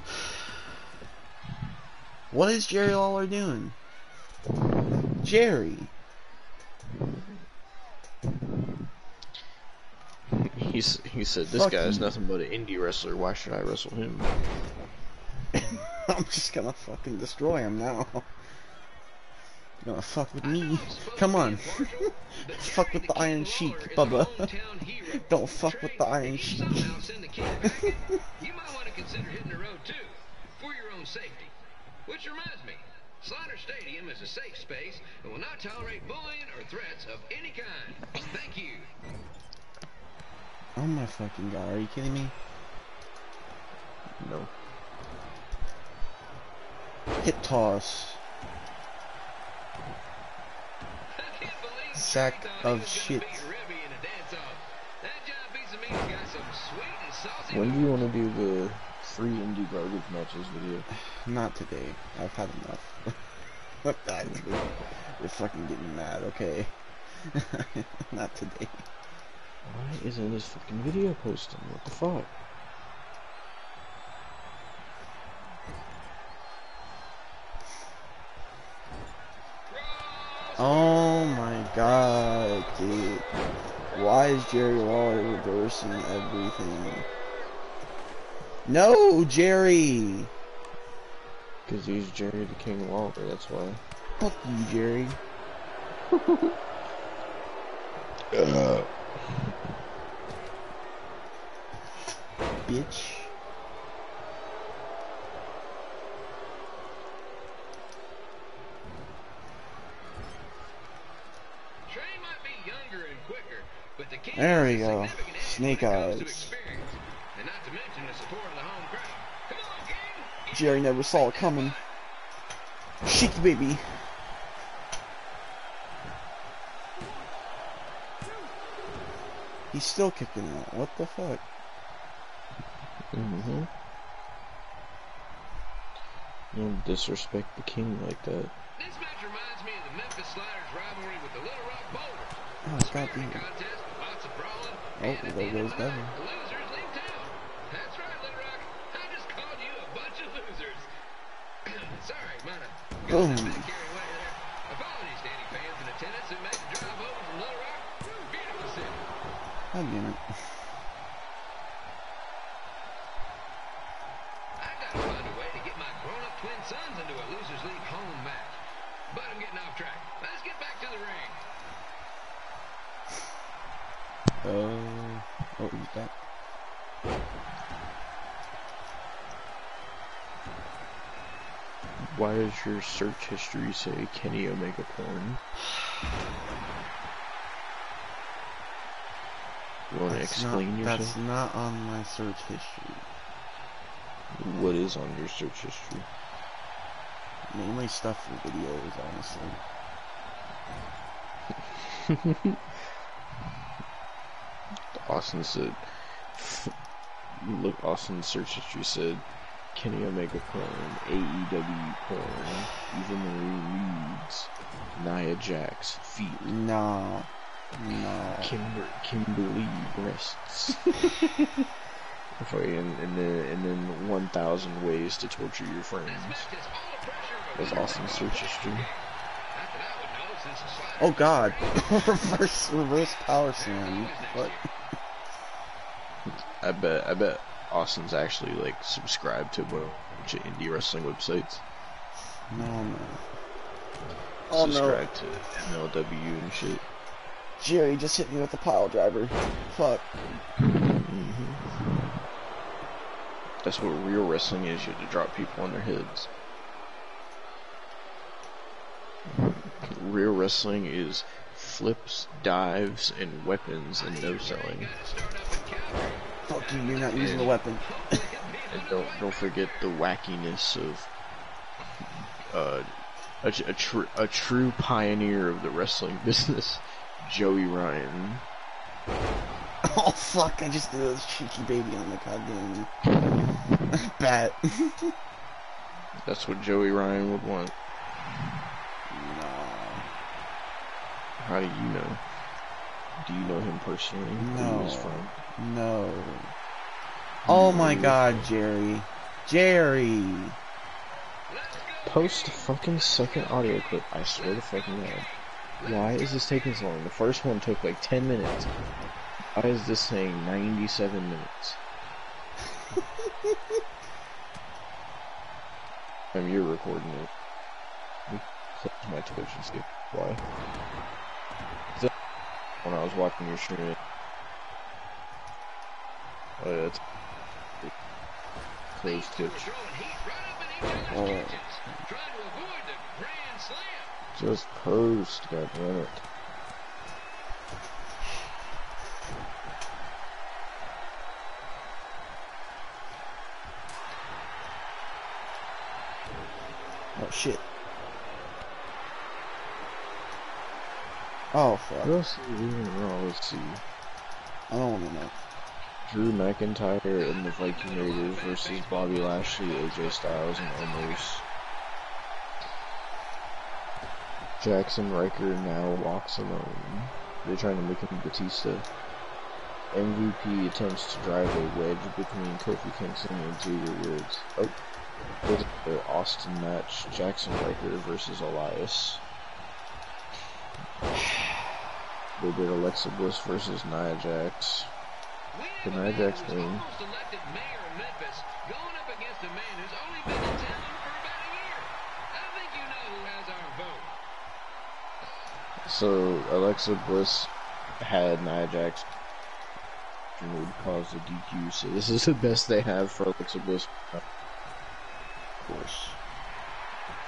what is Jerry Lawler doing? Jerry. He's he said this Fuck guy is nothing but an indie wrestler. Why should I wrestle him? [LAUGHS] I'm just gonna fucking destroy him now. You gonna fuck with me? Come on. [LAUGHS] fuck with the Iron Sheik, Bubba. [LAUGHS] Don't fuck with the Iron Sheik. Somehow send the kid back. you might want to consider hitting the road too, for your own safety. Which reminds me, Slaughter Stadium is a safe space and will not tolerate bullying or threats of any kind. Thank you. Oh my fucking god, are you kidding me? No. Hit toss. Sack of shit. When do you want to do the free indie garbage matches video? [SIGHS] Not today. I've had enough. [LAUGHS] Look, guys, you're, you're fucking getting mad, okay? [LAUGHS] Not today. Why isn't this fucking video posting? What the fuck? Oh my god, dude. Why is Jerry Lawler reversing everything? No, Jerry! Because he's Jerry the King Lawler, that's why. Fuck you, Jerry. [LAUGHS] Uh, Bitch. Trey might be younger and quicker, but the kid There we has a go. significant Snake edge when it comes to eyes. experience, and not to mention the support of the home we go. Snake eyes. Jerry never saw it coming. Shake baby. He's still kicking out. What the fuck? mm-hmm. Don't disrespect the king like that. This match reminds me of the Memphis Sliders rivalry with the Little Rock Boulders. Oh, god damn. Contest, lots of brawling, Oh, the there goes Devin. leave town. [CLEARS THROAT] That's right, Little Rock. I just called you a bunch of losers. Sorry, might have Boom. got carried away there. Apologies to any fans in attendance who made the drive over from Little Rock. Beautiful city. God damn it. I gotta find a way to get my grown-up twin sons into a losers league home match. But I'm getting off track. Let's get back to the ring. Uh, oh, he's back. Why does your search history say Kenny Omega porn? You want to That's explain not, yourself? That's not on my search history. What is on your search history? Mainly stuff for videos, honestly. [LAUGHS] Austin said, [LAUGHS] look, Austin's search history said, Kenny Omega porn, AEW porn, even Marie Leeds, Nia Jax, feet, No. No. Kimber, Kimberly breasts. [LAUGHS] And, and then and then 1,000 ways to torture your friends. That's Austin's search history. Oh god. [LAUGHS] reverse reverse power slam. What? I bet I bet Austin's actually like subscribed to a bunch of indie wrestling websites. No no. Oh no. to MLW and shit. Jerry just hit me with the pile driver. Fuck. Mm-hmm. That's what real wrestling is. You have to drop people on their heads. Real wrestling is flips, dives, and weapons and no selling. Fuck you, you're not using the weapon. And don't don't forget the wackiness of uh, a, a, tr- a true pioneer of the wrestling [LAUGHS] business, Joey Ryan. [LAUGHS] Oh fuck, I just did a cheeky baby on the goddamn [LAUGHS] bat. That's what Joey Ryan would want. No. How do you know? Do you know him personally? Who he's No. from? No. Oh my god, Jerry. Jerry! Post a fucking second audio clip. I swear to fucking god. Why is this taking so long? The first one took like 10 minutes. Why is this saying 97 minutes? [LAUGHS] I mean, you're recording it. My Twitch and see why. When I was watching your stream. Oh yeah, it's closed Twitch. Oh. Just post, god damn it. Oh shit. Oh fuck. What else is even wrong? Let's see. I don't wanna know. Drew McIntyre and the Viking Raiders versus Bobby Lashley, AJ Styles, and Omos. Jaxson Ryker now walks alone. They're trying to make him Batista. MVP attempts to drive a wedge between Kofi Kingston and Xavier Woods. Oh, the Austin match. Jaxson Ryker versus Elias. They did Alexa Bliss versus Nia Jax. Did Nia Jax win? So Alexa Bliss had Nia Jax and would cause a DQ. So this is the best they have for Alexa Bliss. Of course.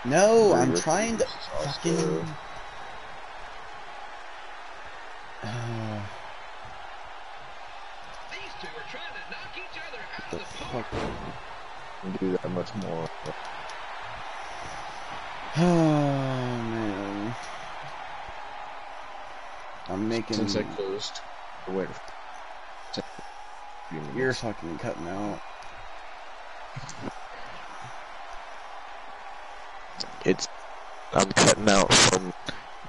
No, Bray I'm trying to fucking. [SIGHS] [SIGHS] [SIGHS] Uh, what the fuck? Do that much more. Oh [SIGHS] man. I'm making. Since I closed, wait. You're fucking cutting out. It's I'm cutting out from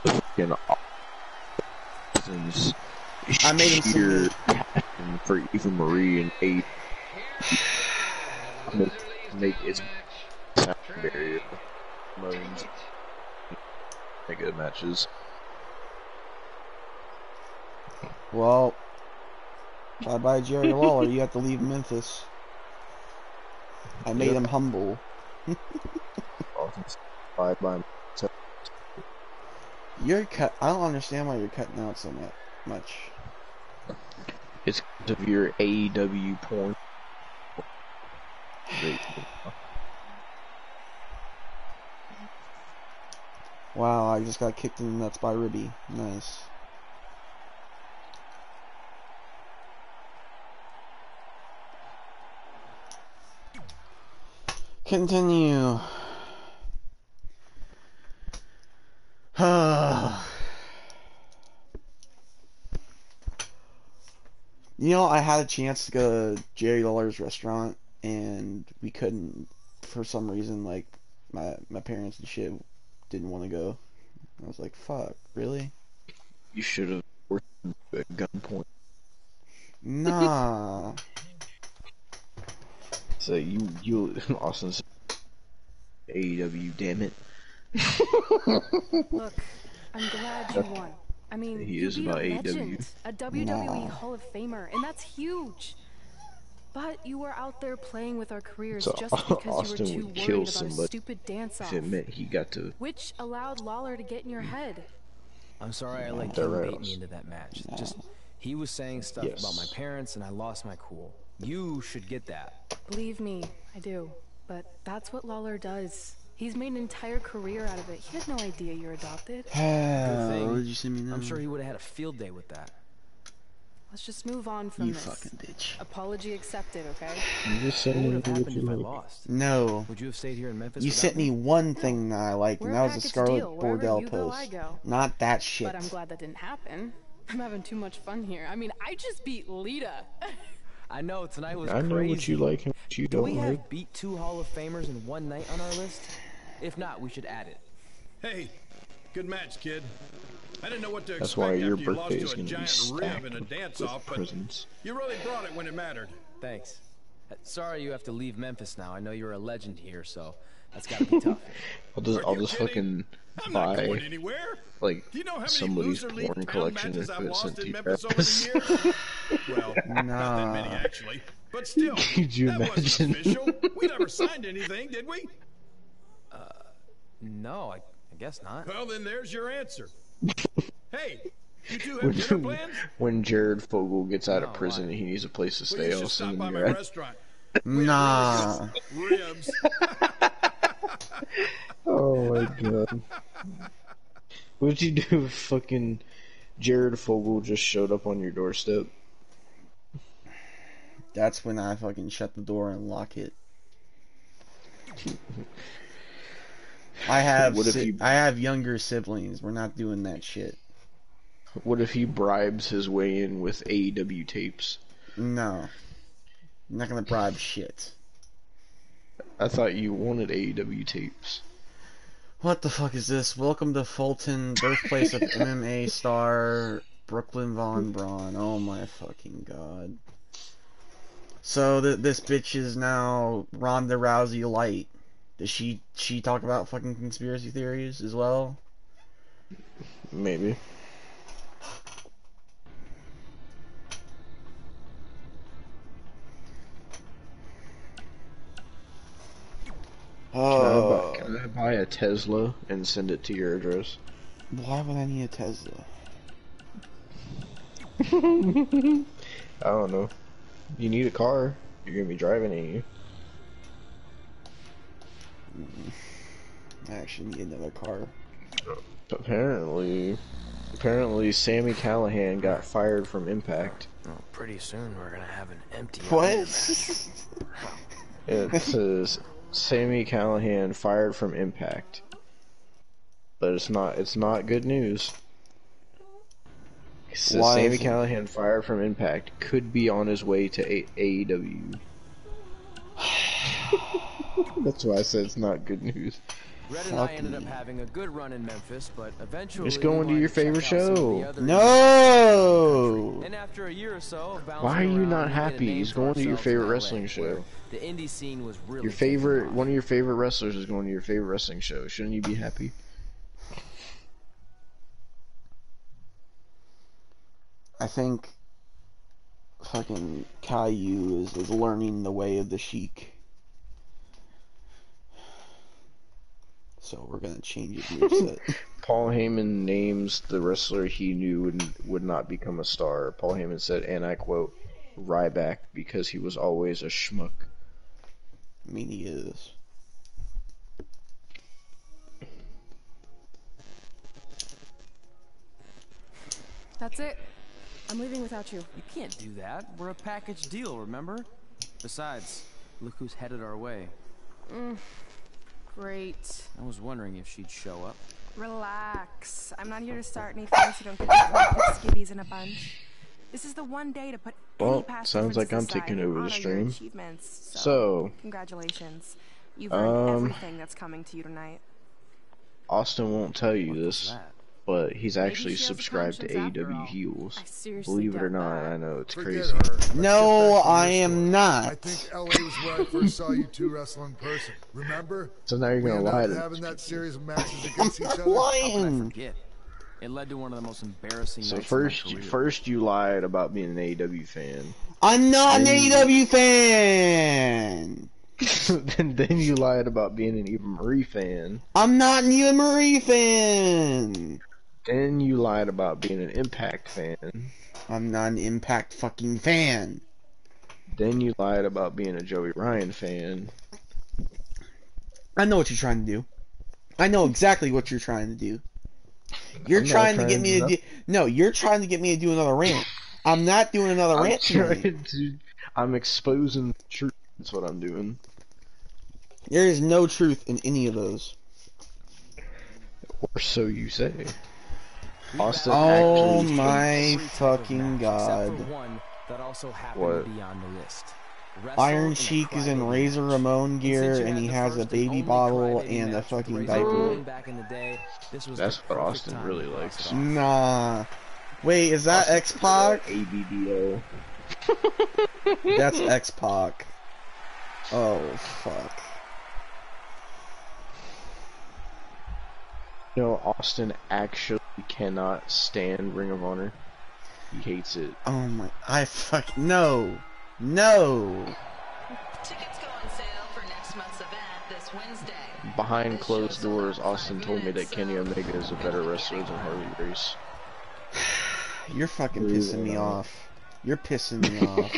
the fucking I made him for Eva Marie and eight. Make, make its barrier moans. Make good matches. Well, bye bye Jerry Lawler. You have to leave Memphis. I made Yep. him humble. Bye bye. You're cut. I don't understand why you're cutting out so mu- much. It's because of your AEW porn. Wow, I just got kicked in the nuts by Ribby. Nice. Continue. [SIGHS] you know, I had a chance to go to Jerry Lawler's restaurant, and we couldn't, for some reason, like, my, my parents and shit didn't want to go. I was like, fuck, really? You should have worked at gunpoint. Nah. [LAUGHS] So you you [LAUGHS] Austin AEW, damn it. [LAUGHS] Look, I'm glad you won. I mean, He is about a AEW. legend, a WWE Nah. Hall of Famer, and that's huge. But you were out there playing with our careers So just [LAUGHS] because Austin you were would too kill worried about a somebody stupid dance if off, it meant he got to which allowed Lawler to get in your mm. head. I'm sorry I let They're bait me into that match. Just he was saying stuff Yes. about my parents, and I lost my cool. You should get that. Believe me, I do. But that's what Lawler does. He's made an entire career out of it. He had no idea you're adopted. Good thing. what did you send me now? I'm sure he would have had a field day with that. Let's just move on from You this. fucking bitch. Apology accepted, okay? I'm just What saying would have happened if I lost? No. Would you have stayed here in Memphis? You sent me one thing that I liked, and that was the Scarlet deal. Bordel you go, I post. go. Not that shit. But I'm glad that didn't happen. [LAUGHS] I'm having too much fun here. I mean, I just beat Lita. [LAUGHS] I know tonight was I know what you like and what you Do don't we like. have beat two Hall of Famers in one night on our list? If not, we should add it. Hey, good match, kid. I didn't know what to That's expect why after your you lost birthday to is a gonna be giant stacked rib in a with- dance with off, but presents. you really brought it when it mattered. Thanks. Uh, Sorry you have to leave Memphis now. I know you're a legend here, so that's gotta be tough. [LAUGHS] I'll just, I'll just kidding? fucking I'm not buy going anywhere. like Do you know how somebody's loser porn collection matches and put it sent to Memphis over Travis. the years? well, [LAUGHS] not that many Nah. actually. But [LAUGHS] still, Could you that wasn't imagine? official. We never signed anything, did we? Uh, No, I, I guess not. Well, then there's your answer. [LAUGHS] hey, you two have when, dinner [LAUGHS] plans? when Jared Fogle gets out No, of prison why? and he needs a place to Well, stay, you I'll should stop send by him my your restaurant. [LAUGHS] Nah. Ribs. Oh my god. What'd you do if fucking Jared Fogle just showed up on your doorstep? That's when I fucking shut the door and lock it. I have What if si- you- I have younger siblings. We're not doing that shit. What if he bribes his way in with AEW tapes? No. I'm not gonna bribe shit. I thought you wanted AEW tapes. What the fuck is this? Welcome to Fulton, birthplace of [LAUGHS] MMA star Brooklyn Von Braun. Oh my fucking god. So th- this bitch is now Ronda Rousey light. Does she she talk about fucking conspiracy theories as well? Maybe. Can, I Oh, buy, can I buy a Tesla and send it to your address? why would I need a Tesla? [LAUGHS] I don't know. You need a car. You're gonna be driving it. You. I actually need another car. Apparently, apparently, Sami Callihan got fired from Impact. Oh, pretty soon we're gonna have an empty. What? [LAUGHS] It says Sami Callihan fired from Impact, but it's not. It's not good news. It says Why Sami Callihan fired from Impact could be on his way to A- AEW. [SIGHS] [LAUGHS] That's why I said it's not good news. Red and I Fuck ended up having a good run in Memphis, but eventually Just going to your favorite out some of the show. No. And after a year or so Why are you around, not we made a happy? He's going to your favorite in LA, wrestling show. The indie scene was really Your favorite, one of your favorite wrestlers is going to your favorite wrestling show. Shouldn't you be happy? I think fucking Caillou is, is learning the way of the Sheik. So we're gonna change his [LAUGHS] moveset. Paul Heyman names the wrestler he knew would, would not become a star. Paul Heyman said, and I quote, Ryback because he was always a schmuck. I mean, he is. That's it. I'm leaving without you. You can't do that. We're a package deal, remember? Besides, look who's headed our way. Mm, great. I was wondering if she'd show up. Relax. I'm not here to start anything, so don't get to put skibbies in a bunch. This is the one day to put any Well, past sounds like I'm taking over the stream. achievements. So, So, congratulations. You've earned um, everything that's coming to you tonight. Austin won't tell you this, that? But he's actually she has a subscribed to conscience after AEW. Heels. Believe it or not, that. I know it's Forget crazy. No, get back to your I am story. not. I think LA was where I first saw you two wrestle in person. Remember? So now you're gonna lie to having that series of matches [LAUGHS] against each I'm other. lying. Forget. It led to one of the most embarrassing So first, you, first you lied about being an AEW fan. I'm not an And- AEW fan. [LAUGHS] and then you lied about being an Eva Marie fan. I'm not an Eva Marie fan. Then you lied about being an Impact fan. I'm not an Impact fucking fan. Then you lied about being a Joey Ryan fan. I know what you're trying to do. I know exactly what you're trying to do. You're I'm trying to get me to do. No, you're trying to get me to do another rant. I'm not doing another I'm rant trying to. I'm exposing the truth. That's what I'm doing. There is no truth in any of those. Or so you say. Austin Oh my fucking god. Except for one that also What? to be on the list. Iron in a Sheik is in Razor match. Ramon gear since and he has a baby bottle and a fucking diaper. Back in the day, this was That's the what Austin really likes. it. Nah. Wait, is that X Pac? ABDO. That's X Pac. Oh fuck. You know, Austin actually cannot stand Ring of Honor. He hates it. Oh my. I fuck. No. No. Tickets go on sale for next month's event this Wednesday. Behind closed doors, Austin told me that Kenny Omega is a better wrestler than Harley Race. [SIGHS] You're fucking Believe pissing me off. You're pissing me [LAUGHS] off.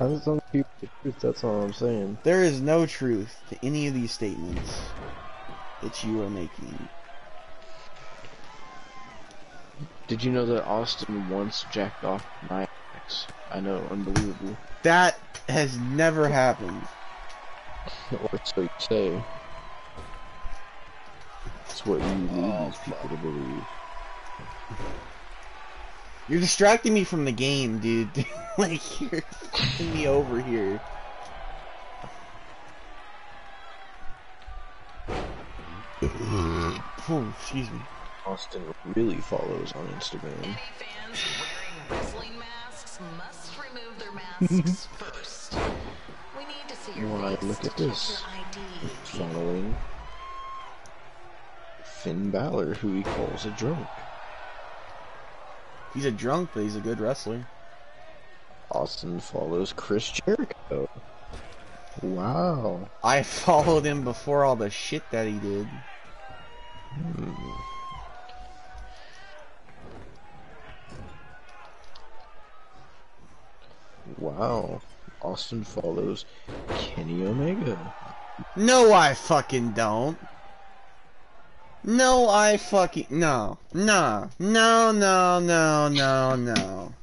I was telling people the truth, that's all I'm saying. There is no truth to any of these statements that you are making. Did you know that Austin once jacked off my ex? I know, unbelievable. That has never happened. [LAUGHS] Or so you say. It's what you lead these oh, people to believe. You're distracting me from the game, dude. [LAUGHS] like you're fucking me over here. [LAUGHS] oh, excuse me. Austin really follows on Instagram. Fans wearing wrestling masks must remove their masks [LAUGHS] first. We need to see your Why, face look at check this. your ID. Following Finn Balor, who he calls a drunk. He's a drunk, but he's a good wrestler. Austin follows Chris Jericho. Wow. I followed him before all the shit that he did. Hmm. Wow. Austin follows Kenny Omega. No, I fucking don't. No, I fucking no, no, no, no, no, no, no.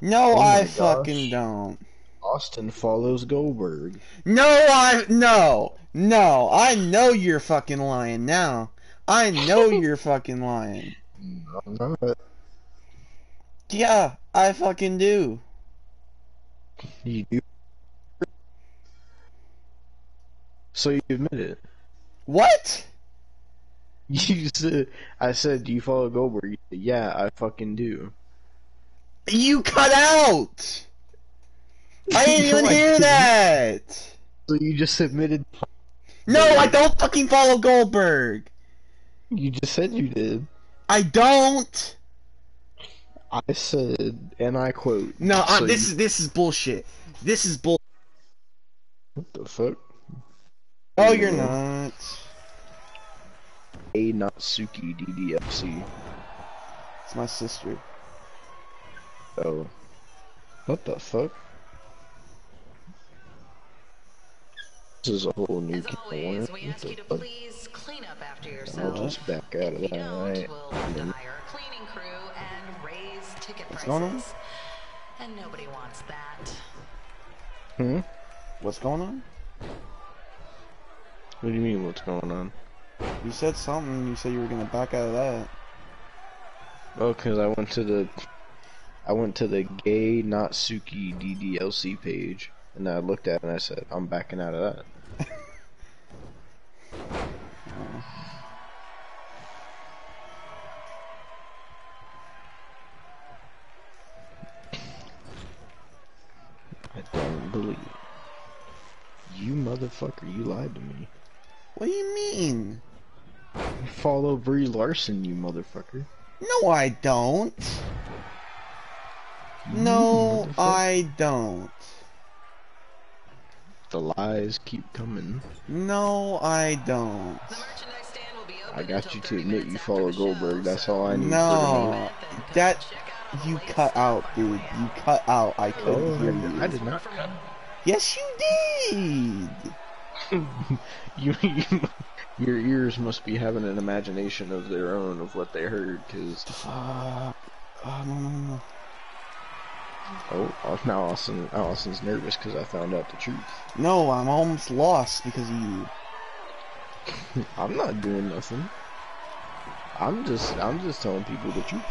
No, Oh I gosh. fucking don't. Austin follows Goldberg. No, I no, no. I know you're fucking lying now. I know you're fucking lying. I'm not. Yeah, I fucking do. You do. So you admit it. What? [LAUGHS] You said, I said, do you follow Goldberg? You said, yeah, I fucking do. You cut out. I [LAUGHS] didn't even hear that. So you just admitted. No, I don't fucking follow Goldberg. You just said you did. I don't. I said, and I quote. No, so this you- is this is bullshit. This is bull. What the fuck? Oh, you're not. A Natsuki DDLC. It's my sister. Oh. What the fuck? This is a whole new can of worms. We ask you to fuck? please clean up after yourself. I'll yourself. just back out of that, alright? What's going on? And nobody wants that. Hmm? What's going on? What do you mean, what's going on? You said something. You said you were gonna back out of that. Oh, cause I went to the, I went to the gay Natsuki DDLC page, and I looked at it and I said, I'm backing out of that. Don't believe it. You motherfucker, you lied to me. What do you mean? You follow Brie Larson, you motherfucker. No, I don't. No, I don't. The lies keep coming. No, I don't. I got you to admit you follow Goldberg. That's all I need. No, that you cut out, dude. You cut out. I couldn't Oh, hear you. I did not cut. Yes, you did. [LAUGHS] you, you, your ears must be having an imagination of their own of what they heard, cause. Uh, oh, no, no, no. Oh, oh, now Austin, now Austin's nervous because I found out the truth. No, I'm almost lost because of you. [LAUGHS] I'm not doing nothing. I'm just, I'm just telling people the truth.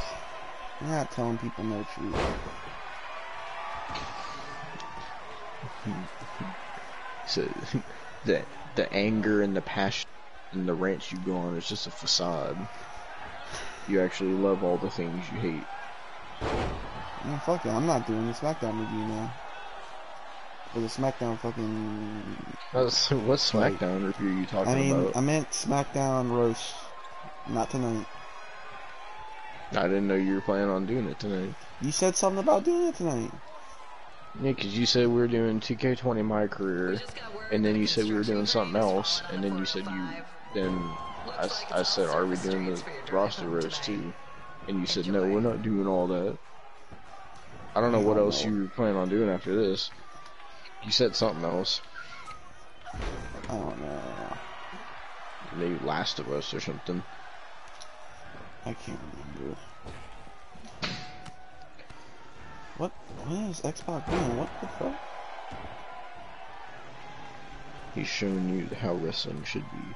You're not telling people no truth. [LAUGHS] So, [LAUGHS] the the anger and the passion and the rants you go on is just a facade. You actually love all the things you hate. No, fuck that. I'm not doing the SmackDown review now. For the SmackDown fucking. What's, what SmackDown review are you talking I mean, about? I meant SmackDown roast. Not tonight. I didn't know you were planning on doing it tonight. You said something about doing it tonight. Yeah, 'cause you said we were doing 2K20 My Career, and then you said we were doing something else, and then you said you, then I said, are we doing the roster roast too? And you said, no, we're not doing all that. I don't know what else you were planning on doing after this. You said something else. I don't know. Maybe Last of Us or something. I can't remember. What? What is Xbox doing? What the fuck? He's showing you how wrestling should be.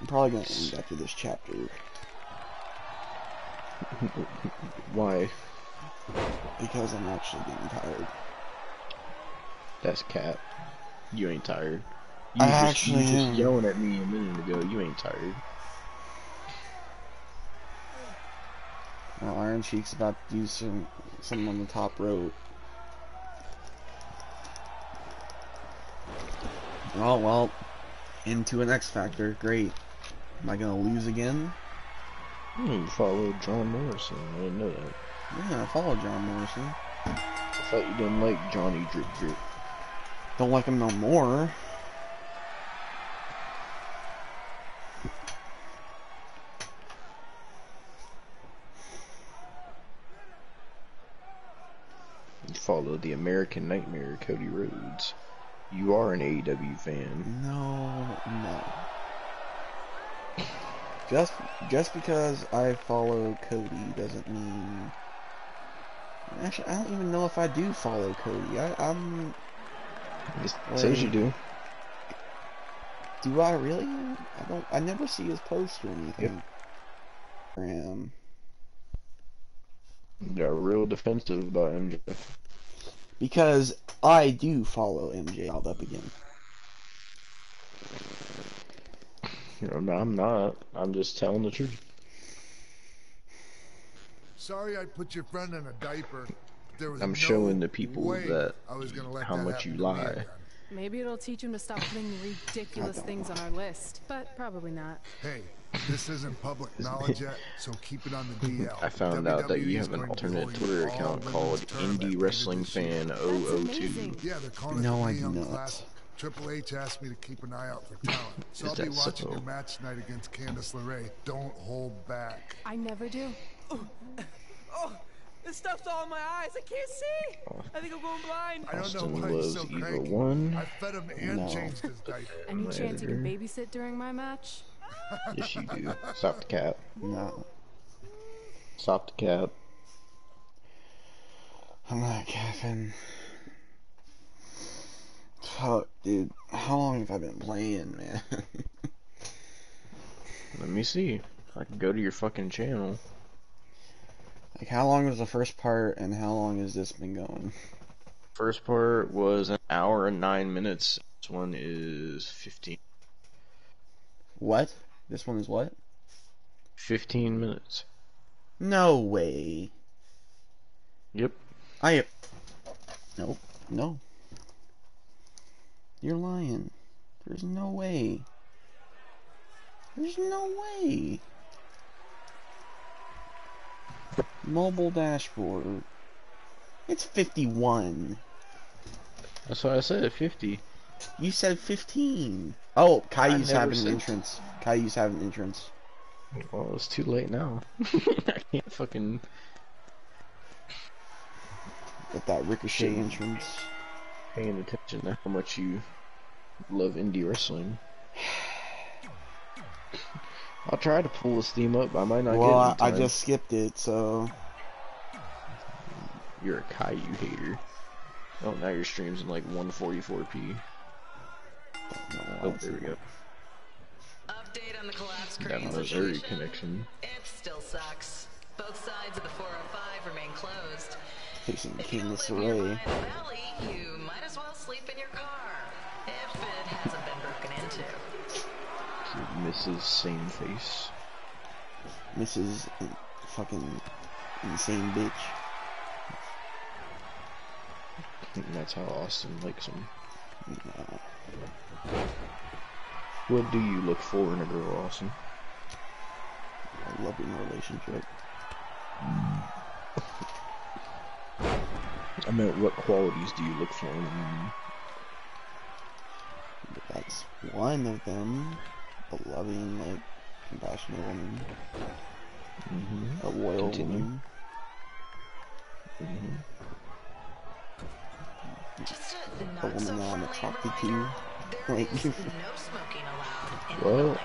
I'm probably gonna end after this chapter. [LAUGHS] Why? Because I'm actually getting tired. That's cat. You ain't tired. I You just, actually you just yelling at me a minute ago. You ain't tired. Well, Iron Sheik's about to do some something on the top rope. Oh well, into an X Factor. Great. Am I gonna lose again? You followed John Morrison. I didn't know that. Yeah, I follow John Morrison. I thought you didn't like Johnny Drip Drip. Don't like him no more. You follow the American Nightmare, Cody Rhodes. You are an AEW fan. No, no. Just just because I follow Cody doesn't mean. Actually, I don't even know if I do follow Cody. I, I'm. It says you do. Do I really? I don't. I never see his post or anything. Um, Got real defensive about MJ. Because I do follow MJ all up again. You know, I'm not. I'm just telling the truth. Sorry I put your friend in a diaper. There was I'm no showing the people way that I was gonna let how that much you happen to me lie. Maybe it'll teach him to stop putting ridiculous things on our list, but probably not. Hey, this isn't public knowledge yet, so keep it on the DL. [LAUGHS] I found out that you have an alternate Twitter account called Indie Wrestling. Fan 002. Yeah, they're calling it No, the I Neon do not. Classic. Triple H asked me to keep an eye out for [LAUGHS] talent, so I'll be watching so? your match tonight against Candice LeRae. Don't hold back. I never do. Oh, [LAUGHS] oh, this stuff's all in my eyes. I can't see. I think I'm going blind. I don't know why he's loves so Eva cranky. one. I fed him and No. changed his diaper. Any chance you can editor. babysit during my match? Yes, you do. Stop the cap. No, Stop the cap. I'm not capping. Fuck, dude. How long have I been playing, man? [LAUGHS] Let me see. I can go to your fucking channel. like, how long was the first part, and how long has this been going? First part was an hour and nine minutes. This one is 15, What? This one is what? 15 minutes. No way. Yep. I. Nope. No. You're lying. There's no way. There's no way. Mobile dashboard. It's 51. That's what I said. 50. You said 15. Oh, Caillou's never having an entrance. Caillou's having an entrance. Well, it's too late now. [LAUGHS] I can't fucking. Get that Ricochet entrance. paying attention to how much you love indie wrestling. [SIGHS] I'll try to pull this theme up. I might not well, I, get it. I just skipped it, so. You're a Caillou hater. Oh, now your stream's in like 144p. Oh, there we go. Update on the collapse crane situation. connection. It still sucks. Both sides of the 405 remain closed. Facing If you Candice live in the valley, you might as well sleep in your car. If it hasn't been broken into. Mrs. Same Face. Mrs. fucking insane bitch. And that's how Austin likes him. No. What do you look for in a girl, Austin? A loving relationship. I meant, what qualities do you look for in a woman? That's one of them. A loving, like, compassionate woman. Mm-hmm. A loyal Continue. woman. Mm-hmm. A A woman so that I'm friendly attracted to. reminder, there Like, [LAUGHS] no smoking allowed Well.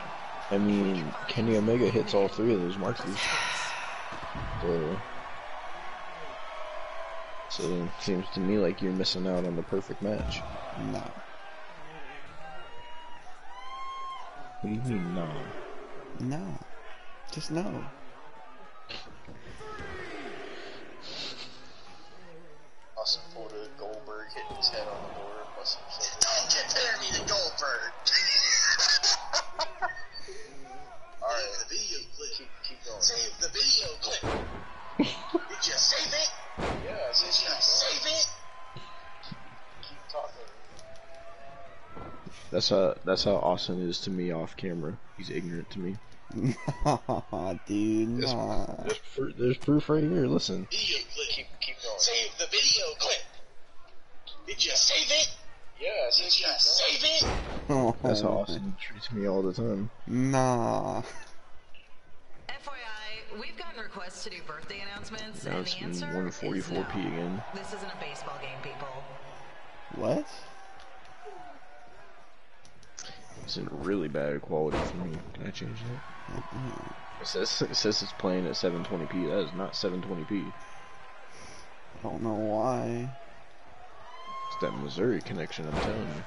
I mean, Kenny Omega hits all three of those markers. So, so it seems to me like you're missing out on the perfect match. No. What do you mean, no? No. Just no. That's how that's how Austin is to me off camera. He's ignorant to me. [LAUGHS] Dude, There's, nah. there's, proof, there's proof right here. Listen. Video clip. Keep, keep going. Save the video clip. Did you save it? Yeah, I said Did you save it? [LAUGHS] That's how Austin treats me all the time. Nah. FYI, we've gotten requests to do birthday announcements, Now and it's the answer is 144p no. again. This isn't a baseball game, people. What? It's in really bad quality for me. Can I change that? It says it says it's playing at 720p. That is not 720p. I don't know why. It's that Missouri connection. I'm telling you.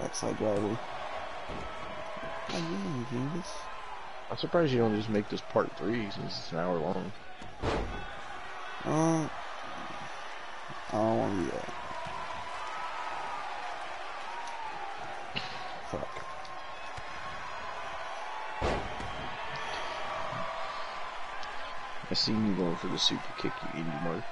Backside driver. How you doing, Candace? I'm surprised you don't just make this part three since it's an hour long. Uh, I don't want to do that. I seen you going for the super kick, you indie mark.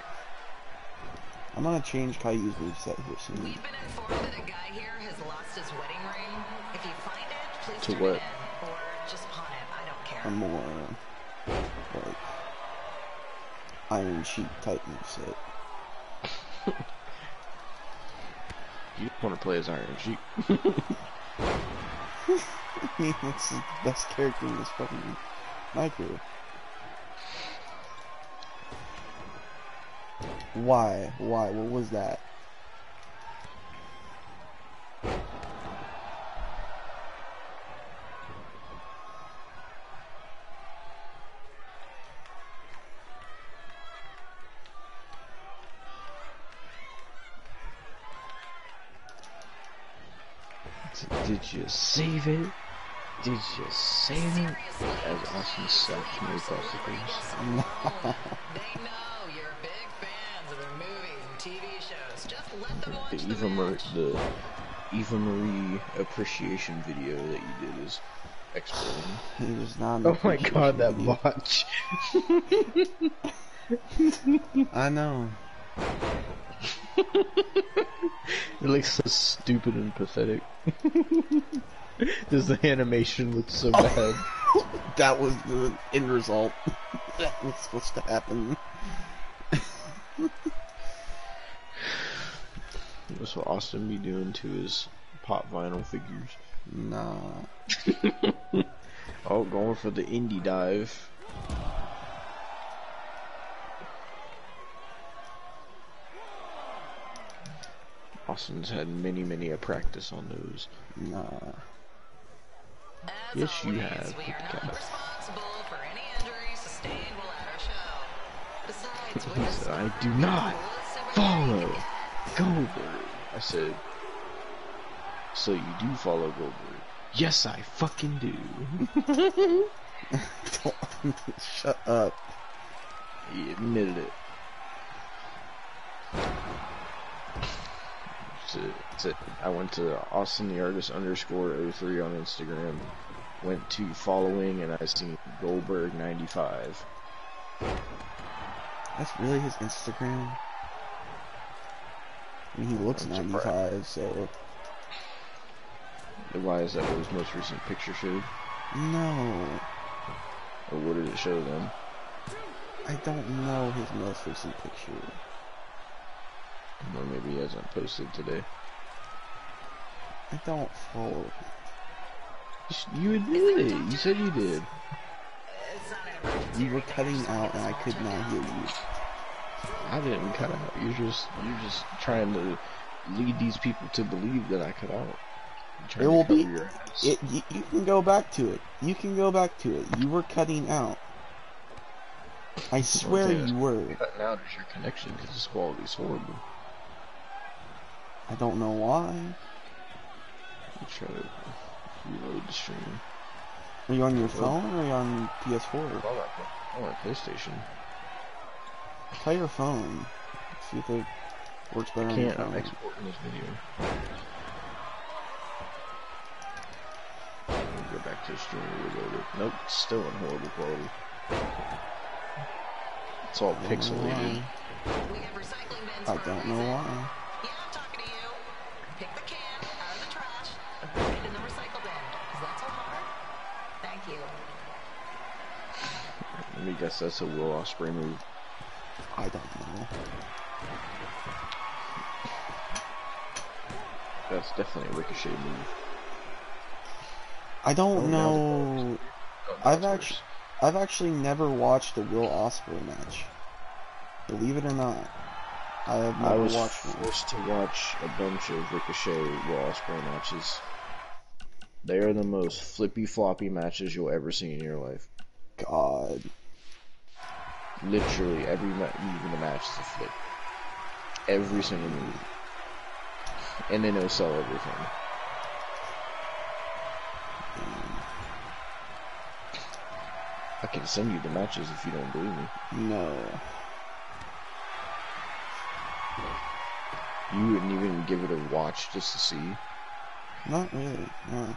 I'm gonna change Caillou's moveset here soon. We've been informed that a guy here has lost his wedding ring. If you find it, please To turn what? it in, or just pawn it. I don't care. A more, um, like, Iron Sheik type moveset. [LAUGHS] You want to play as Iron Sheik? I mean, that's the best character in this fucking micro. Why? Why? What was that? Did you save it? Did you save it? As Austin slaps me across the The the Eva, Mar- the Eva Marie appreciation video that you did is excellent. It was not. Oh my god, that appreciation video. botch. I know. [LAUGHS] It looks so stupid and pathetic. [LAUGHS] Does the animation look so bad? [LAUGHS] that was the end result. that was supposed to happen. That's what Austin be doing to his pop vinyl figures. Nah. [LAUGHS] oh, going for the indie dive. Austin's had many, many a practice on those. Nah. Yes, you have. We are not responsible for any injuries sustained while at our show. Besides, I do not follow Goldberg. I said, so you do follow Goldberg? Yes, I fucking do. [LAUGHS] Shut up. He admitted it. That's it. It. I went to Austin the Artist underscore 03 on Instagram. Went to following and I seen Goldberg 95. That's really his Instagram. I mean, he looks I'm 95, so Why is that what his most recent picture showed? no. Or what did it show then? I don't know his most recent picture. Or maybe he hasn't posted today. I don't follow. You admitted it. You said you did. You were cutting out, and I could not hear you. I didn't cut out. You're just you're just trying to lead these people to believe that I cut out. There will be. your. It. You, you can go back to it. You can go back to it. You were cutting out. I swear you were. Cutting out is your connection because this quality's horrible. I don't know why. I'm trying to reload the stream. Are you on your phone or are you on PS4? I'm on, I'm PlayStation. Try your phone. See if it works better I on your can't. I'm exporting this video. Go back to the stream and reload it. Nope, still in horrible quality. It's all pixelated. I don't know why. Pick the can out of the trash and put it in the recycle bin. Is that so hard? Thank you. Let me guess that's a Will Ospreay move. I don't know. That's definitely a Ricochet move. I don't Oh, now know. I've actually, I've actually never watched a Will Ospreay match. Believe it or not, I have I never was watched one. forced to watch a bunch of Ricochet Will Ospreay matches. They are the most flippy floppy matches you'll ever see in your life. God, Literally every move in the match is a flip. Every single move. And then they no sell everything. I can send you the matches if you don't believe me. no. You wouldn't even give it a watch just to see. Not really. No.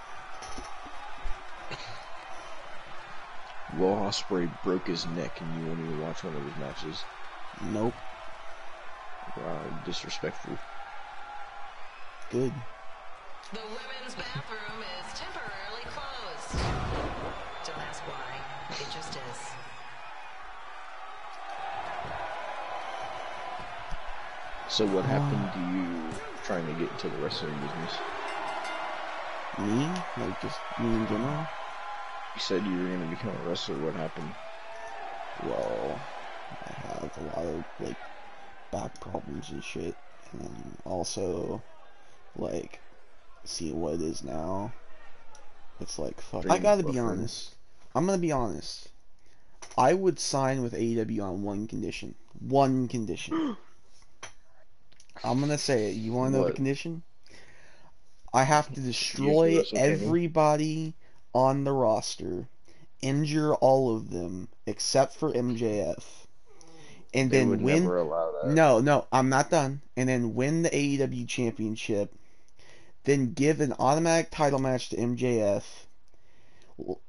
Will Ospreay broke his neck and you won't even watch one of his matches. Nope. Wow, disrespectful. Good. The women's bathroom is temporarily closed. Don't ask why. It just is. So what happened to you trying to get into the wrestling business? Me? Like just me in general? You said you were going to become a wrestler. What happened? Well, I have a lot of like back problems and shit, and also like see what it is now. It's like fuck. I gotta be honest. I'm gonna be honest. I would sign with AEW on one condition. One condition. [GASPS] I'm gonna say it. You wanna know the condition? I have to destroy everybody on the roster, injure all of them except for MJF, and They then win. never allow that. No, no, I'm not done. And then win the AEW championship, then give an automatic title match to MJF.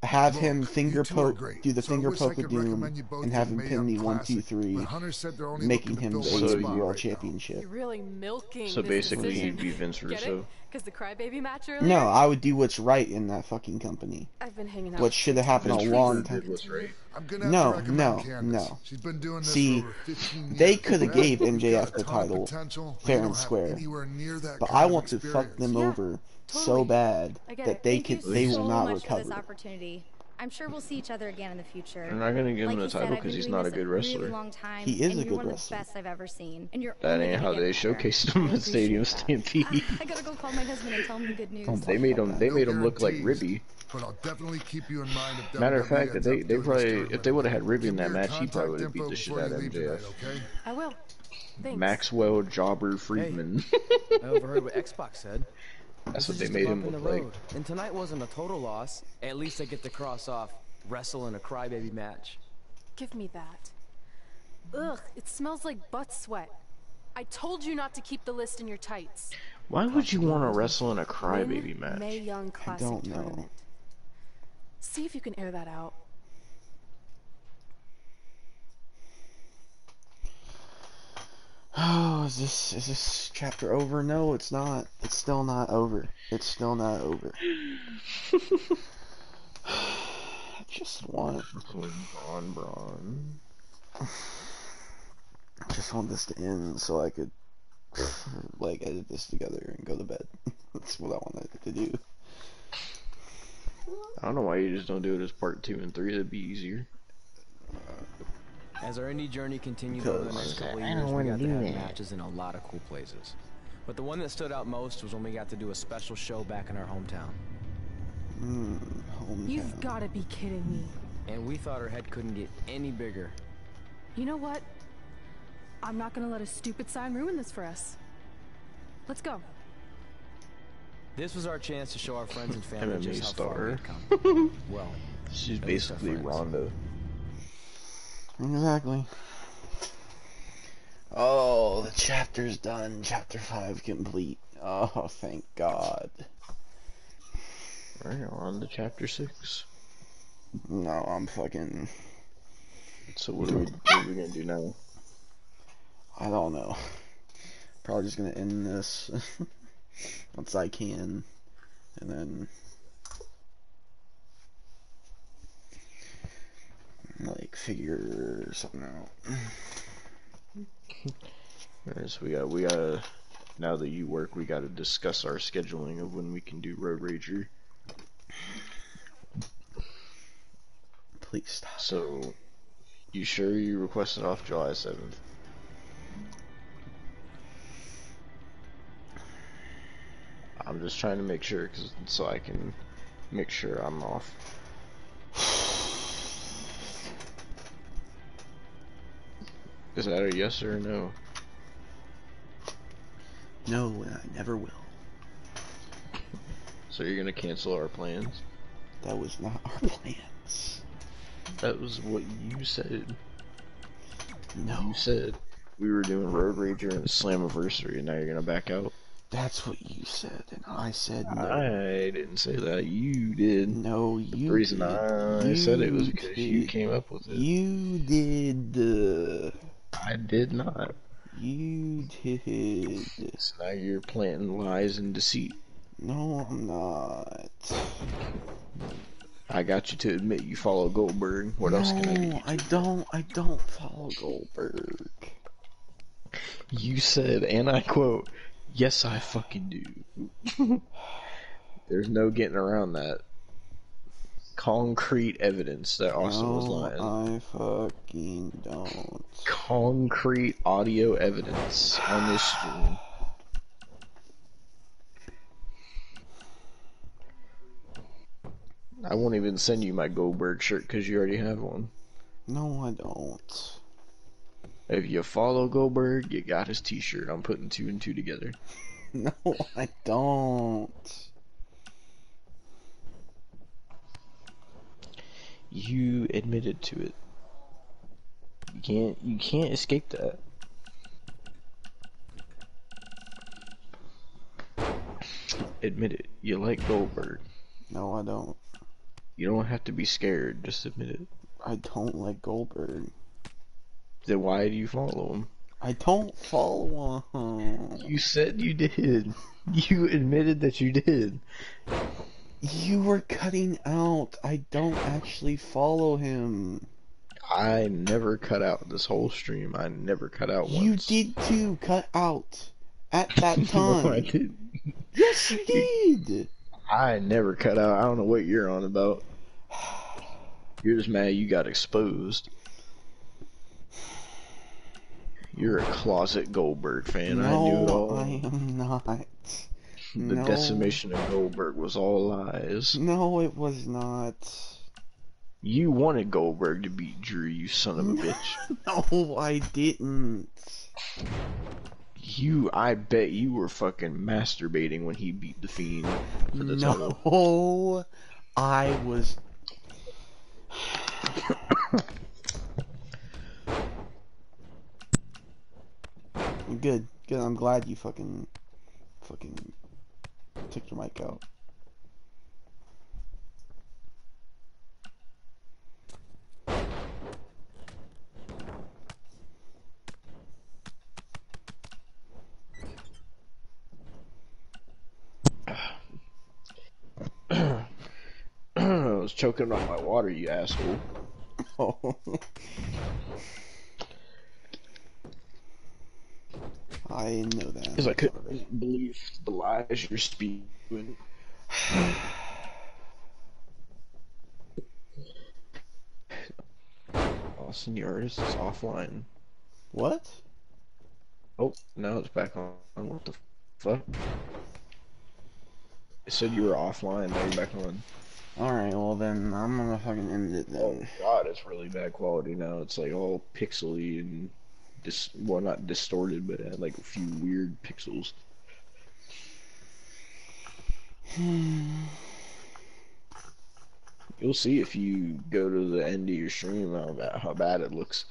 Have him finger poke, great, do the so finger poke of doom, recommend you both and have him pin Young me one, two, Classic, three, but Hunter said only making looking to him the fill AEW World right. Championship. You're really milking So basically, decision. you'd be Vince Russo. Because the crybaby match earlier? No, I would do what's right in that fucking company. I've been hanging out What should have happened a long time. right. I'm gonna No, no, Candace. no. She's been doing this See, for over 15 years. they could have gave MJF the a ton of title fair and square. anywhere near that But I want to fuck them Yeah, over so bad I that they Thank you could they will so not much for this opportunity. I'm sure we'll see each other again in the future. They're not gonna give him like the you title I've 'cause been he's not a this good really wrestler. long time, He is and a you're good one of wrestler. the best I've ever seen. And you're That ain't how they better. showcased him [LAUGHS] I at Stadium that. Stampede. [LAUGHS] I gotta go call my husband and tell him the good news. They made him. They made him look like Ribby. But I'll definitely keep you in mind if Matter of fact, if they they probably if they would have had Ribby in that Give me your match, he probably would have contact beat the shit out of leave MJF. tonight, okay? I will. Thanks. Maxwell Jobber Friedman. [LAUGHS] I overheard what Xbox said. That's what they made him in the look like. road. And tonight wasn't a total loss. At least I get to cross off wrestle in a crybaby match. Give me that. Ugh, it smells like butt sweat. I told you not to keep the list in your tights. Why would you want to wrestle in a crybaby match? May Young Classic don't know. Tournament. See if you can air that out. Oh, is this is this chapter over? No, it's not. It's still not over. It's still not over. [SIGHS] I just want. [SIGHS] I just want this to end so I could [SIGHS] like edit this together and go to bed. [LAUGHS] That's what I wanted to do. I don't know why you just don't do it as part two and three. That'd be easier. Uh, As our indie journey continued over the next couple of years, we got to have matches in a lot of cool places. But the one that stood out most was when we got to do a special show back in our hometown. Mm, hometown. You've got to be kidding me. And we thought our head couldn't get any bigger. You know what? I'm not gonna let a stupid sign ruin this for us. Let's go. This was our chance to show our friends and [LAUGHS] family MMA just how far star. we've come. [LAUGHS] Well, She's at least our basically friends. Ronda. Exactly. Oh, the chapter's done. Chapter 5 complete. Oh, thank God. Right on to chapter six. No, I'm fucking. So what are we, what are we gonna do now? I don't know. Probably just gonna end this [LAUGHS] once I can, and then like figure something out. [SIGHS] Alright, so we got we gotta now that you work, we gotta discuss our scheduling of when we can do Road Rager. Please stop. So, you sure you requested off July seventh? I'm just trying to make sure, cause so I can make sure I'm off. [SIGHS] [SIGHS] Is that a yes or a no? No, and I never will. So you're gonna cancel our plans? That was not our [LAUGHS] plans. That was what you said. No. You said we were doing Road Rager and Slammiversary, and now you're gonna back out. That's what you said, and I said no. I didn't say that. You did. No, you. The you. reason did. I said it was You because you came up with it. You did. Uh, I did not. you did. So now you're planting lies and deceit. No, I'm not. I got you to admit you follow Goldberg. What else can I do? No, I don't. I don't follow Goldberg. You said, and I quote, "Yes, I fucking do." There's no getting around that. Concrete evidence that Austin was no, lying. I fucking don't. Concrete audio evidence on this stream. I won't even send you my Goldberg shirt because you already have one. No, I don't. If you follow Goldberg, you got his t-shirt. I'm putting two and two together. [LAUGHS] No, I don't. You admitted to it. You can't you can't escape that. Admit it. You like Goldberg. No, I don't. You don't have to be scared, just admit it. I don't like Goldberg. Then why do you follow him? I don't follow him. You said you did. [LAUGHS] You admitted that you did. You were cutting out. I don't actually follow him. I never cut out this whole stream. I never cut out once. You did too. Cut out at [LAUGHS] that time. no, I did. Yes, you did. I never cut out. I don't know what you're on about. You're just mad you got exposed. You're a closet Goldberg fan. I knew it No, all. I am not. The no. decimation of Goldberg was all lies. No, it was not. You wanted Goldberg to beat Drew, you son of a [LAUGHS] bitch. No, I didn't. You, I bet you were fucking masturbating when he beat the Fiend for the title. No, I was. [COUGHS] good, good. I'm glad you fucking, fucking took your mic out. [CLEARS THROAT] I was choking on my water, you asshole. Oh. [LAUGHS] I know that. Because I couldn't believe the lies you're spewing. [SIGHS] Austin, your artist is offline. What? Oh, now it's back on. What the fuck? It said you were offline, now you're back on. Alright, well then, I'm gonna fucking end it then. Oh god, it's really bad quality now. It's like all pixely and dis well not distorted, but had like a few weird pixels. Hmm. You'll see if you go to the end of your stream how bad, how bad it looks.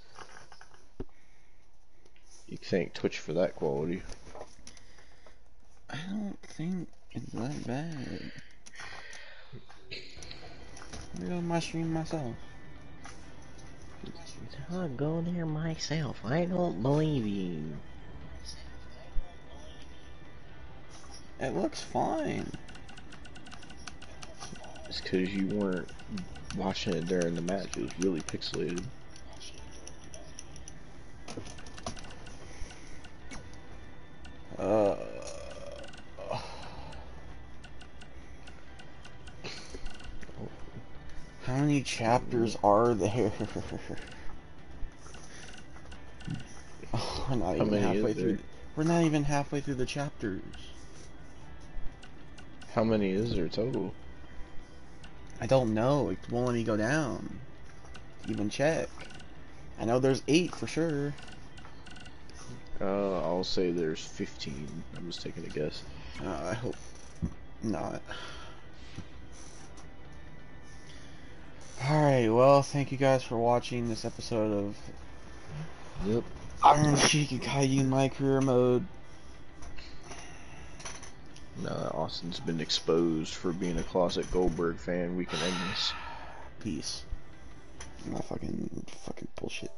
You thank Twitch for that quality. I don't think it's that bad. Let me go my stream myself. I'll go there myself. I don't believe you. It looks fine. It's because you weren't watching it during the match. It was really pixelated. Uh. How many chapters are there? [LAUGHS] we're not How even halfway through. We're not even halfway through the chapters. How many is there total? I don't know. It won't let me go down. Even check. I know there's eight for sure. Uh, I'll say there's 15. I'm just taking a guess. Uh, I hope not. Alright, well, thank you guys for watching this episode of Yep. Iron Sheik Caillou My Career Mode. Now that Austin's been exposed for being a closet Goldberg fan, we can end this. Peace. Not fucking, fucking bullshit.